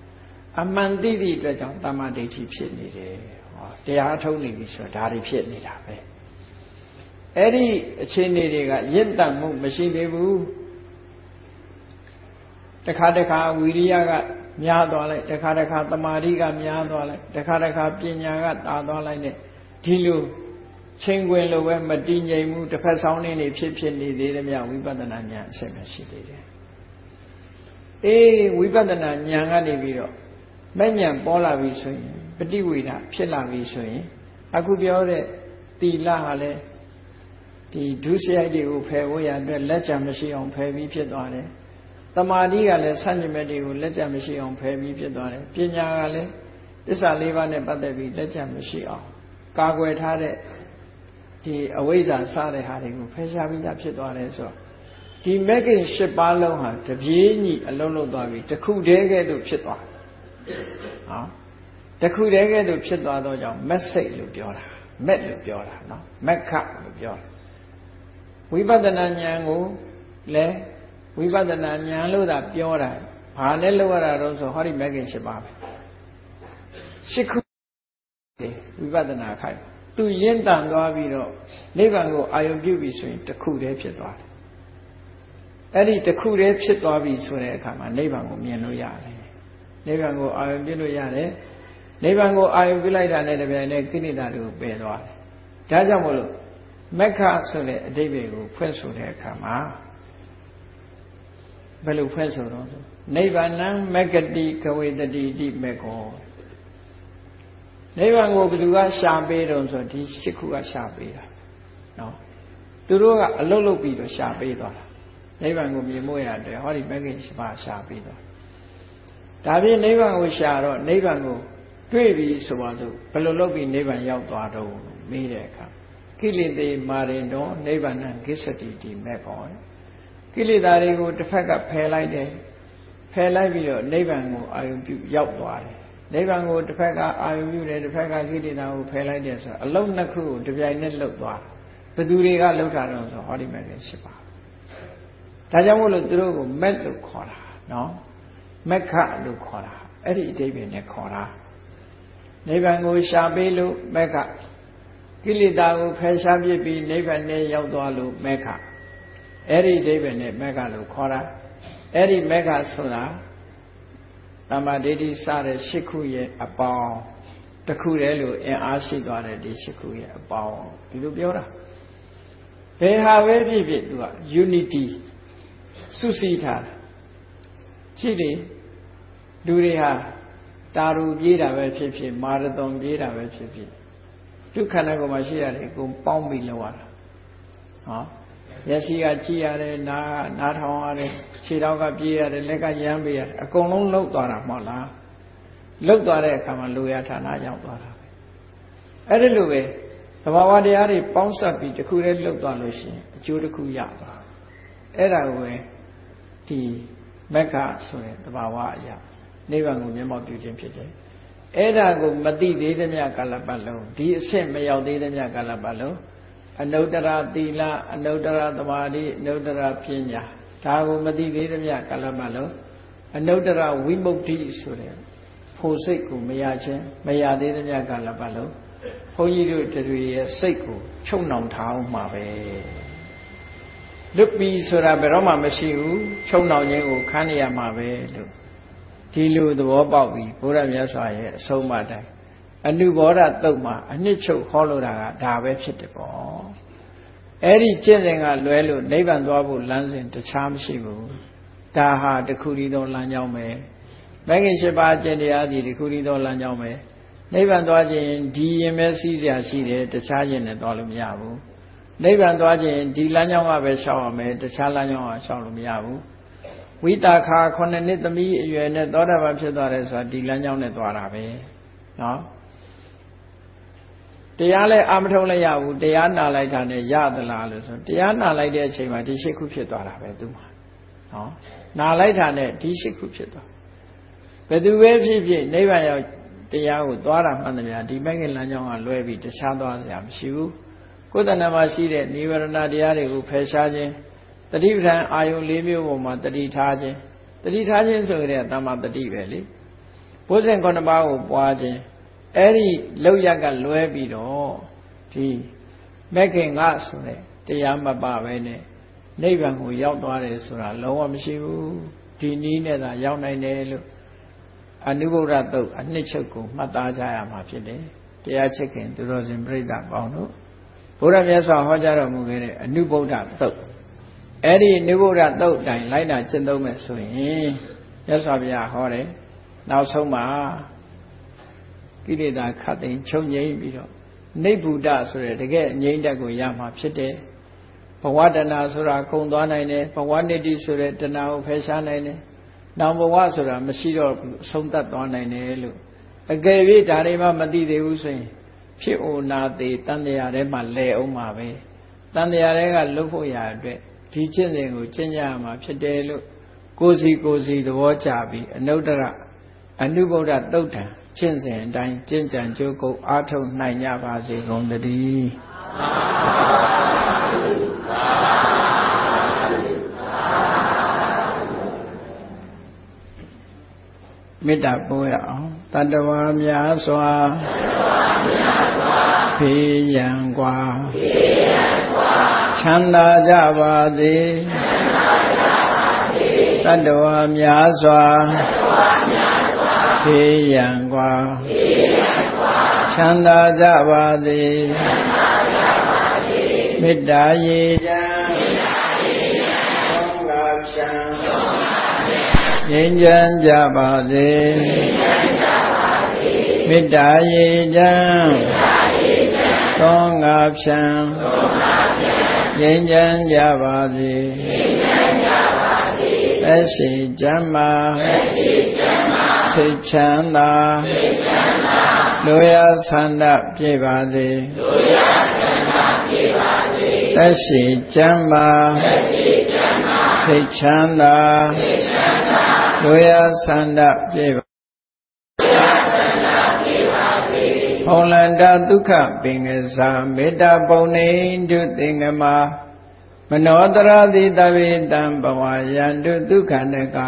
အမှန်သိသည့်အတွက်ကြောင့်တမ္မာဒိဋ္ဌိဖြစ်နေတယ်ဟောတရားထုတ်နေပြီဆိုတာဒါတွေဖြစ်နေတာပဲ အဲ့ဒီအခြေအနေတွေကရင့်တန်မှုမရှိသေးဘူးတခါတခါဝီရိယကများသွားလိုက်တခါတခါတမာတိကများသွားလိုက်တခါတခါပညာကတာသွားလိုက်နဲ့ဒီလိုချင်းခွင်လိုပဲမတည်ငြိမ်မှုတစ်ဖက်ဆောင်နေနေဖြစ်ဖြစ်နေသေးတယ်မြဝိပဿနာဉာဏ်အဆက်မရှိသေးတယ်အေးဝိပဿနာဉာဏ်ကနေပြီးတော့မဲ့ဉာဏ်ပေါ်လာပြီဆိုရင်ပฏิဝေဒဖြစ်လာပြီဆိုရင်အခုပြောတဲ့တီလဟာလည်း ဒီဒုစရိုက်တွေကိုဖယ်ဖို့ရအတွက်လက်ချမရှိအောင်ဖယ်ပြီးဖြစ်သွားတယ်။တမာတိကလည်းဆန့်ကျင်ဘက်တွေကိုလက်ချမရှိအောင်ဖယ်ပြီးဖြစ်သွားတယ်။ပညာကလည်းသစ္စာလေးပါးနဲ့ပတ်သက်ပြီးလက်ချမရှိအောင်ကာကွယ်ထားတဲ့ဒီအဝိဇ္ဇာစတဲ့ဟာတွေကိုဖယ်ရှားပြီးသားဖြစ်သွားတယ်ဆိုတော့ဒီမဂ္ဂင်၈ပါးလုံးဟာတပြေးညီအလုံးလုံးသွားပြီးတခုတည်းကဲ့သို့ဖြစ်သွားတယ်။ဟောတခုတည်းကဲ့သို့ဖြစ်သွားတော့ကြောင့်မက်စိတ်လို့ပြောတာမက်လို့ပြောတာနော်မက်ခလို့ပြောတာ ဝိပဿနာဉာဏ်ကိုလည်းဝိပဿနာဉာဏ်လို့သာပြောတာဘာနဲ့လောက်ရတာတော့ဆိုဟောဒီမဂ္ဂင်၈ပါးပဲရှစ်ခုဝိပဿနာခိုက်သူရင့်တန်သွားပြီးတော့နိဗ္ဗာန်ကိုအာရုံပြုပြီဆိုရင်တခုတည်းဖြစ်သွားတယ်အဲ့ဒီတခုတည်းဖြစ်သွားပြီဆိုတဲ့အခါမှာနိဗ္ဗာန်ကိုမြင်လို့ရတယ်နိဗ္ဗာန်ကိုအာရုံပြုလို့ရတယ်နိဗ္ဗာန်ကိုအာရုံပြုလိုက်တာနဲ့တပြိုင်နက်ကိလေသာတွေကိုပယ်သွားတယ်ဒါကြောင့်မို့လို့ မက္ခဆိုတဲ့အဓိပ္ပာယ်ကိုဖွင့်ဆိုတဲ့အခါမှာဘယ်လိုဖွင့်ဆိုတော့နိဗ္ဗာန်မက္ကတိကဝေတတိတိမေကောနိဗ္ဗာန်ကိုဘယ်သူကရှာပေးတော့ဆိုဒီရှစ်ခုကရှာပေးတာနော်သူတို့ကအလုတ်လုတ်ပြီးတော့ရှာပေးသွားတာနိဗ္ဗာန်ကိုမြင်မို့ရတဲ့ဟောဒီမဂ္ဂင်ရှိပါရှာပေးသွားဒါဖြင့်နိဗ္ဗာန်ကိုရှာတော့နိဗ္ဗာန်ကိုတွေ့ပြီဆိုပါစို့ဘယ်လိုလုပ်ပြီးနိဗ္ဗာန်ရောက်သွားတော့မေးတဲ့အခါ ကိလေသေမာရင်တော့နိဗ္ဗာန်ကိစ္စတိတိမဲ့ကောကိလေသာတွေကိုတစ်ဖက်ကဖယ်လိုက်တယ်ဖယ်လိုက်ပြီးတော့နိဗ္ဗာန်ကိုအာရုံပြုရောက်သွားတယ်နိဗ္ဗာန်ကိုတစ်ဖက်ကအာရုံပြုတယ်တစ်ဖက်ကကိလေသာကိုဖယ်လိုက်တယ်ဆိုတော့အလုံးနှစ်ခုကိုတစ်ပြိုင်နက်လှုပ်သွားဘယ်သူတွေကလှုပ်တာတော့ဆိုဟောဒီမဲ့လည်းရှိပါဒါကြောင့်မို့လို့သူတို့ကိုမက်လို့ခေါ်တာနော်မက်ခလို့ခေါ်တာအဲ့ဒီအဓိပ္ပာယ်နဲ့ခေါ်တာနိဗ္ဗာန်ကိုရှာပေးလို့မက်ခ ကိလေသာကိုဖယ်ရှားပြစ်ပြီးနိဗ္ဗာန်နဲ့ရောက်သွားလို့မက်ခအဲ့ဒီအဓိပ္ပာယ်နဲ့မက်ခလို့ခေါ်တာအဲ့ဒီမက်ခဆိုတာတမ္မာဒိဋ္ဌိစတဲ့ရှစ်ခုရဲ့အပေါင်းတခုတည်းလို့အင်အားရှိသွားတဲ့ဒီရှစ်ခုရဲ့အပေါင်းဒီလိုပြောတာဘယ်ဟာပဲဖြစ်ဖြစ်သူက unity စုစည်းထားတာရှိတယ်လူတွေဟာတာရူပြေးတာပဲဖြစ်ဖြစ်မာရသွန်ပြေးတာပဲဖြစ်ဖြစ် ဒုက္ခနာကိုမှရှိရတယ်အကုန်ပေါင်းပြီးလောက်ရတာဟောမျက်စိကကြည့်ရတယ်နားနားထောင်ရတယ်ခြေထောက်ကပြေးရတယ်လက်ကရမ်းပေးရတယ်အကုန်လုံးလှုပ်သွားတာမဟုတ်လားလှုပ်သွားတဲ့အခါမှာလူရဌာနရောက်သွားတာပဲအဲ့ဒီလိုပဲသဘာဝတရားတွေပေါင်းစပ်ပြီးတခုတည်းလှုပ်သွားလို့ရှိရင်အကျိုးတစ်ခုရသွားအဲ့ဒါကိုပဲဒီမက္ခဆိုတဲ့တဘာဝအရာနိဗ္ဗာန်ကိုမျက်မှောက်ပြုခြင်းဖြစ်တယ် အဲ့ဒါကိုမသိသေးသမျှကာလပတ်လုံးဒီအဆင့်မရောက်သေးသမျှကာလပတ်လုံးအနုတ္တရသီလအနုတ္တရသမာဓိအနုတ္တရပညာဒါကိုမသိသေးသမျှကာလပတ်လုံးအနုတ္တရဝိမု ക്തി ဆိုတဲ့ဖို့စိတ်ကိုမရခြင်းမရသေးသမျှကာလပတ်လုံးဘုန်းကြီးတို့တွေရဲ့စိတ်ကိုချုပ်နှောင်ထားအောင်မှာပဲလွတ်ပြီဆိုတာဘယ်တော့မှမရှိဘူးချုပ်နှောင်ခြင်းကိုခန်းရမှာပဲလို့ ဒီလိုသဘောပေါက်ပြီးဘုရားမြတ်စွာရဲ့အဆုံးအမတိုင်းအနုဘောဓတုတ်မှာအနှစ်ချုပ်ခေါ်လို့တာကဒါပဲဖြစ်တယ်ပေါ့အဲ့ဒီကျင့်စဉ်ကလွဲလို့နိဗ္ဗာန်သွားဖို့လမ်းစဉ်တခြားမရှိဘူးဒါဟာတခုတည်းသောလမ်းကြောင်းပဲမဂ္ဂင်၈ပါးကျင့်တရားဒီတခုတည်းသောလမ်းကြောင်းပဲနိဗ္ဗာန်သွားခြင်းဒီရင်ပဲစီးစရာရှိတယ်တခြားရင်နဲ့သွားလို့မရဘူးနိဗ္ဗာန်သွားခြင်းဒီလမ်းကြောင်းကပဲရှောက်ရမယ်တခြားလမ်းကြောင်းကရှောက်လို့မရဘူး ဝိတာခါ9နှစ်သမီးအရွယ်နဲ့သောတာပန်ဖြစ်သွားတယ်ဆိုတာဒီလမ်းကြောင်းနဲ့သွားတာပဲနော်တရားလည်းအာမထုံးလည်းရဘူးတရားနာလိုက်တာနဲ့ရသလားလို့ဆိုတရားနာလိုက်တဲ့အချိန်မှာဒီရှစ်ခုဖြစ်သွားတာပဲသူမှာနော်နာလိုက်တာနဲ့ဒီရှစ်ခုဖြစ်သွားဘယ်သူပဲဖြစ်ဖြစ်နိဗ္ဗာန်ရောက်တရားကိုသွားတာမှန်တယ်ဗျာဒီမဲ့ခင်လမ်းကြောင်းကလွဲပြီးတခြားသွားစရာမရှိဘူးကိုယ်တဏ္ဍမှာရှိတဲ့နိဝရဏတရားတွေကိုဖယ်ရှားခြင်း တတိပဌံအာယု၄မျိုးပေါ်မှာတတိထားခြင်းတတိထားခြင်းဆိုကြတဲ့တမ္မာတတိပဲလေဘုဇင်ခုနှစ်ပါးကိုပွားခြင်းအဲ့ဒီလောက်ရကလွဲပြီးတော့ဒီမဲ့ခင်ကဆိုတဲ့တရားမပပဲနဲ့နိဗ္ဗာန်ကိုရောက်သွားတယ်ဆိုတာလုံးဝမရှိဘူးဒီနည်းနဲ့သာရောက်နိုင်တယ်လို့အနုဘုရားတုတ်အနှစ်ချုပ်ကိုမှတ်သားကြရမှာဖြစ်တယ်တရားချစ်ခင်သူတော်စင်ပြိဿပေါင်းတို့ဘုရားမြတ်စွာဟောကြားတော်မူခဲ့တဲ့အနုဘုရားတုတ် အဲ့ဒီအနုဘုရားတုတ်တိုင်လိုက်တာကျင့်သုံးမယ်ဆိုရင်မြတ်စွာဘုရားဟောတယ်နောက်ဆုံးမှာကိလေသာခတ်သိမ်းချုပ်ငြိမ်းပြီးတော့နိဗ္ဗုဒ္ဓဆိုတဲ့တကယ်အငြိမ့်တက်ကိုရမှာဖြစ်တယ်ဘဝတဏဆိုတာကုံသွားနိုင်တယ်ဘဝနိတိဆိုတဲ့တဏကိုဖယ်ရှားနိုင်တယ်နောင်ဘဝဆိုတာမရှိတော့ဘူးအဆုံးသတ်သွားနိုင်တယ်လို့အကယ်၍ဒါတွေမှမသိသေးဘူးဆိုရင်ဖြစ်အိုနာသေးတန်တရားထဲမှာလဲအောင်ပါပဲတန်တရားထဲကလွတ်ဖို့ရအတွက် ဒီကျင့်စဉ်ကိုကျင့်ကြရမှာဖြစ်တယ်လို့ကိုစီကိုစီသဘောကျပြီးအနုတ္တရအနုဗုဒ္ဓတုတ်တံကျင့်စဉ်အတိုင်းကျင့်ကြံကြိုးကုပ်အားထုတ်နိုင်ကြပါစေကုန်သတည်းမေတ္တာပို့ရအောင်တတဝါများစွာဖေးရန်กว่า ချမ်းသာကြပါစေတတဝါများစွာဖေးရန်กว่าချမ်းသာကြပါစေမေတ္တာရေချမ်းသောငါဖြံငြိမ်းချမ်းကြပါစေမေတ္တာရေချမ်းသောငါဖြံငြိ မ်းချမ်းကြပါစေသက်ရှိကျမ်းမာစိတ်ချမ်းသာလိုရဆန္ဒပြေပါစေသက်ရှိကျမ်းမာစိတ်ချမ်းသာလိုရဆန္ဒပြေပါ ဟောလန္တာဒုက္ခပင်ကစားမေတ္တာပုံနေတုသင်္ကမာမနောတရတိတဝေတံဘဝယန္တုဒုက္ခနက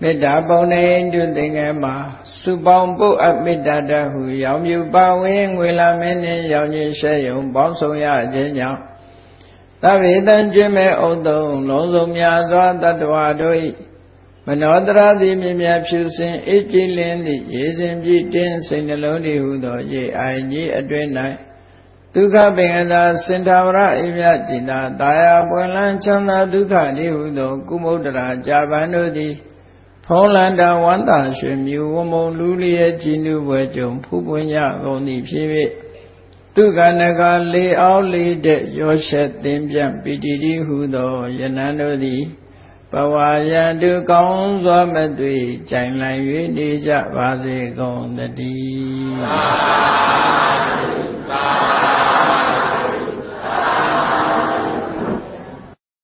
မေတ္တာပုံနေတုသင်္ကမာစုပေါင်းပုအပ်မေတ္တာတဟုရောင်မြူပါဝင်ငွေလာမင်းနှင့်ရောင်ကြီးရှဲယုံပေါင်းဆောင်ရခြင်းကြောင့်တဝေတံကျွင်းမဲ့ဥတုံလုံးစုံများစွာတတ္တဝါတို့၏မ နောတရသည်မြင်မြဖြူစင်အေးကြည်လင်းသည့်ရေစဉ်ပြည့်တင်းစိတ်နှလုံးတည်ဟုသောရေအိုင်ကြီးအတွင်၌ဒုက္ခပင်ကသာစင်ထာဝရအိမြจิตာတာယာပွင့်လန်းချမ်းသာဒုက္ခတည်ဟုသော ကုမုဒ္ဒရာကြာပန်တို့သည်ဖုံးလန္တာဝန္တာရွှေမြူဝမုံလူလျက်ကြည်နုပွဲကြုံဖူးပွင့်ရကုန်သည်ဖြစ်၍ဒုက္ခနကလေအောင်လေးတဲ့ရောရှက်သင်ပြပီတိတိဟုသောယနန္တို့သည် ဘဝယံတုကောင်းစွာမသွေကြိုင်လည်၍နေကြပါစေကုန်တည်း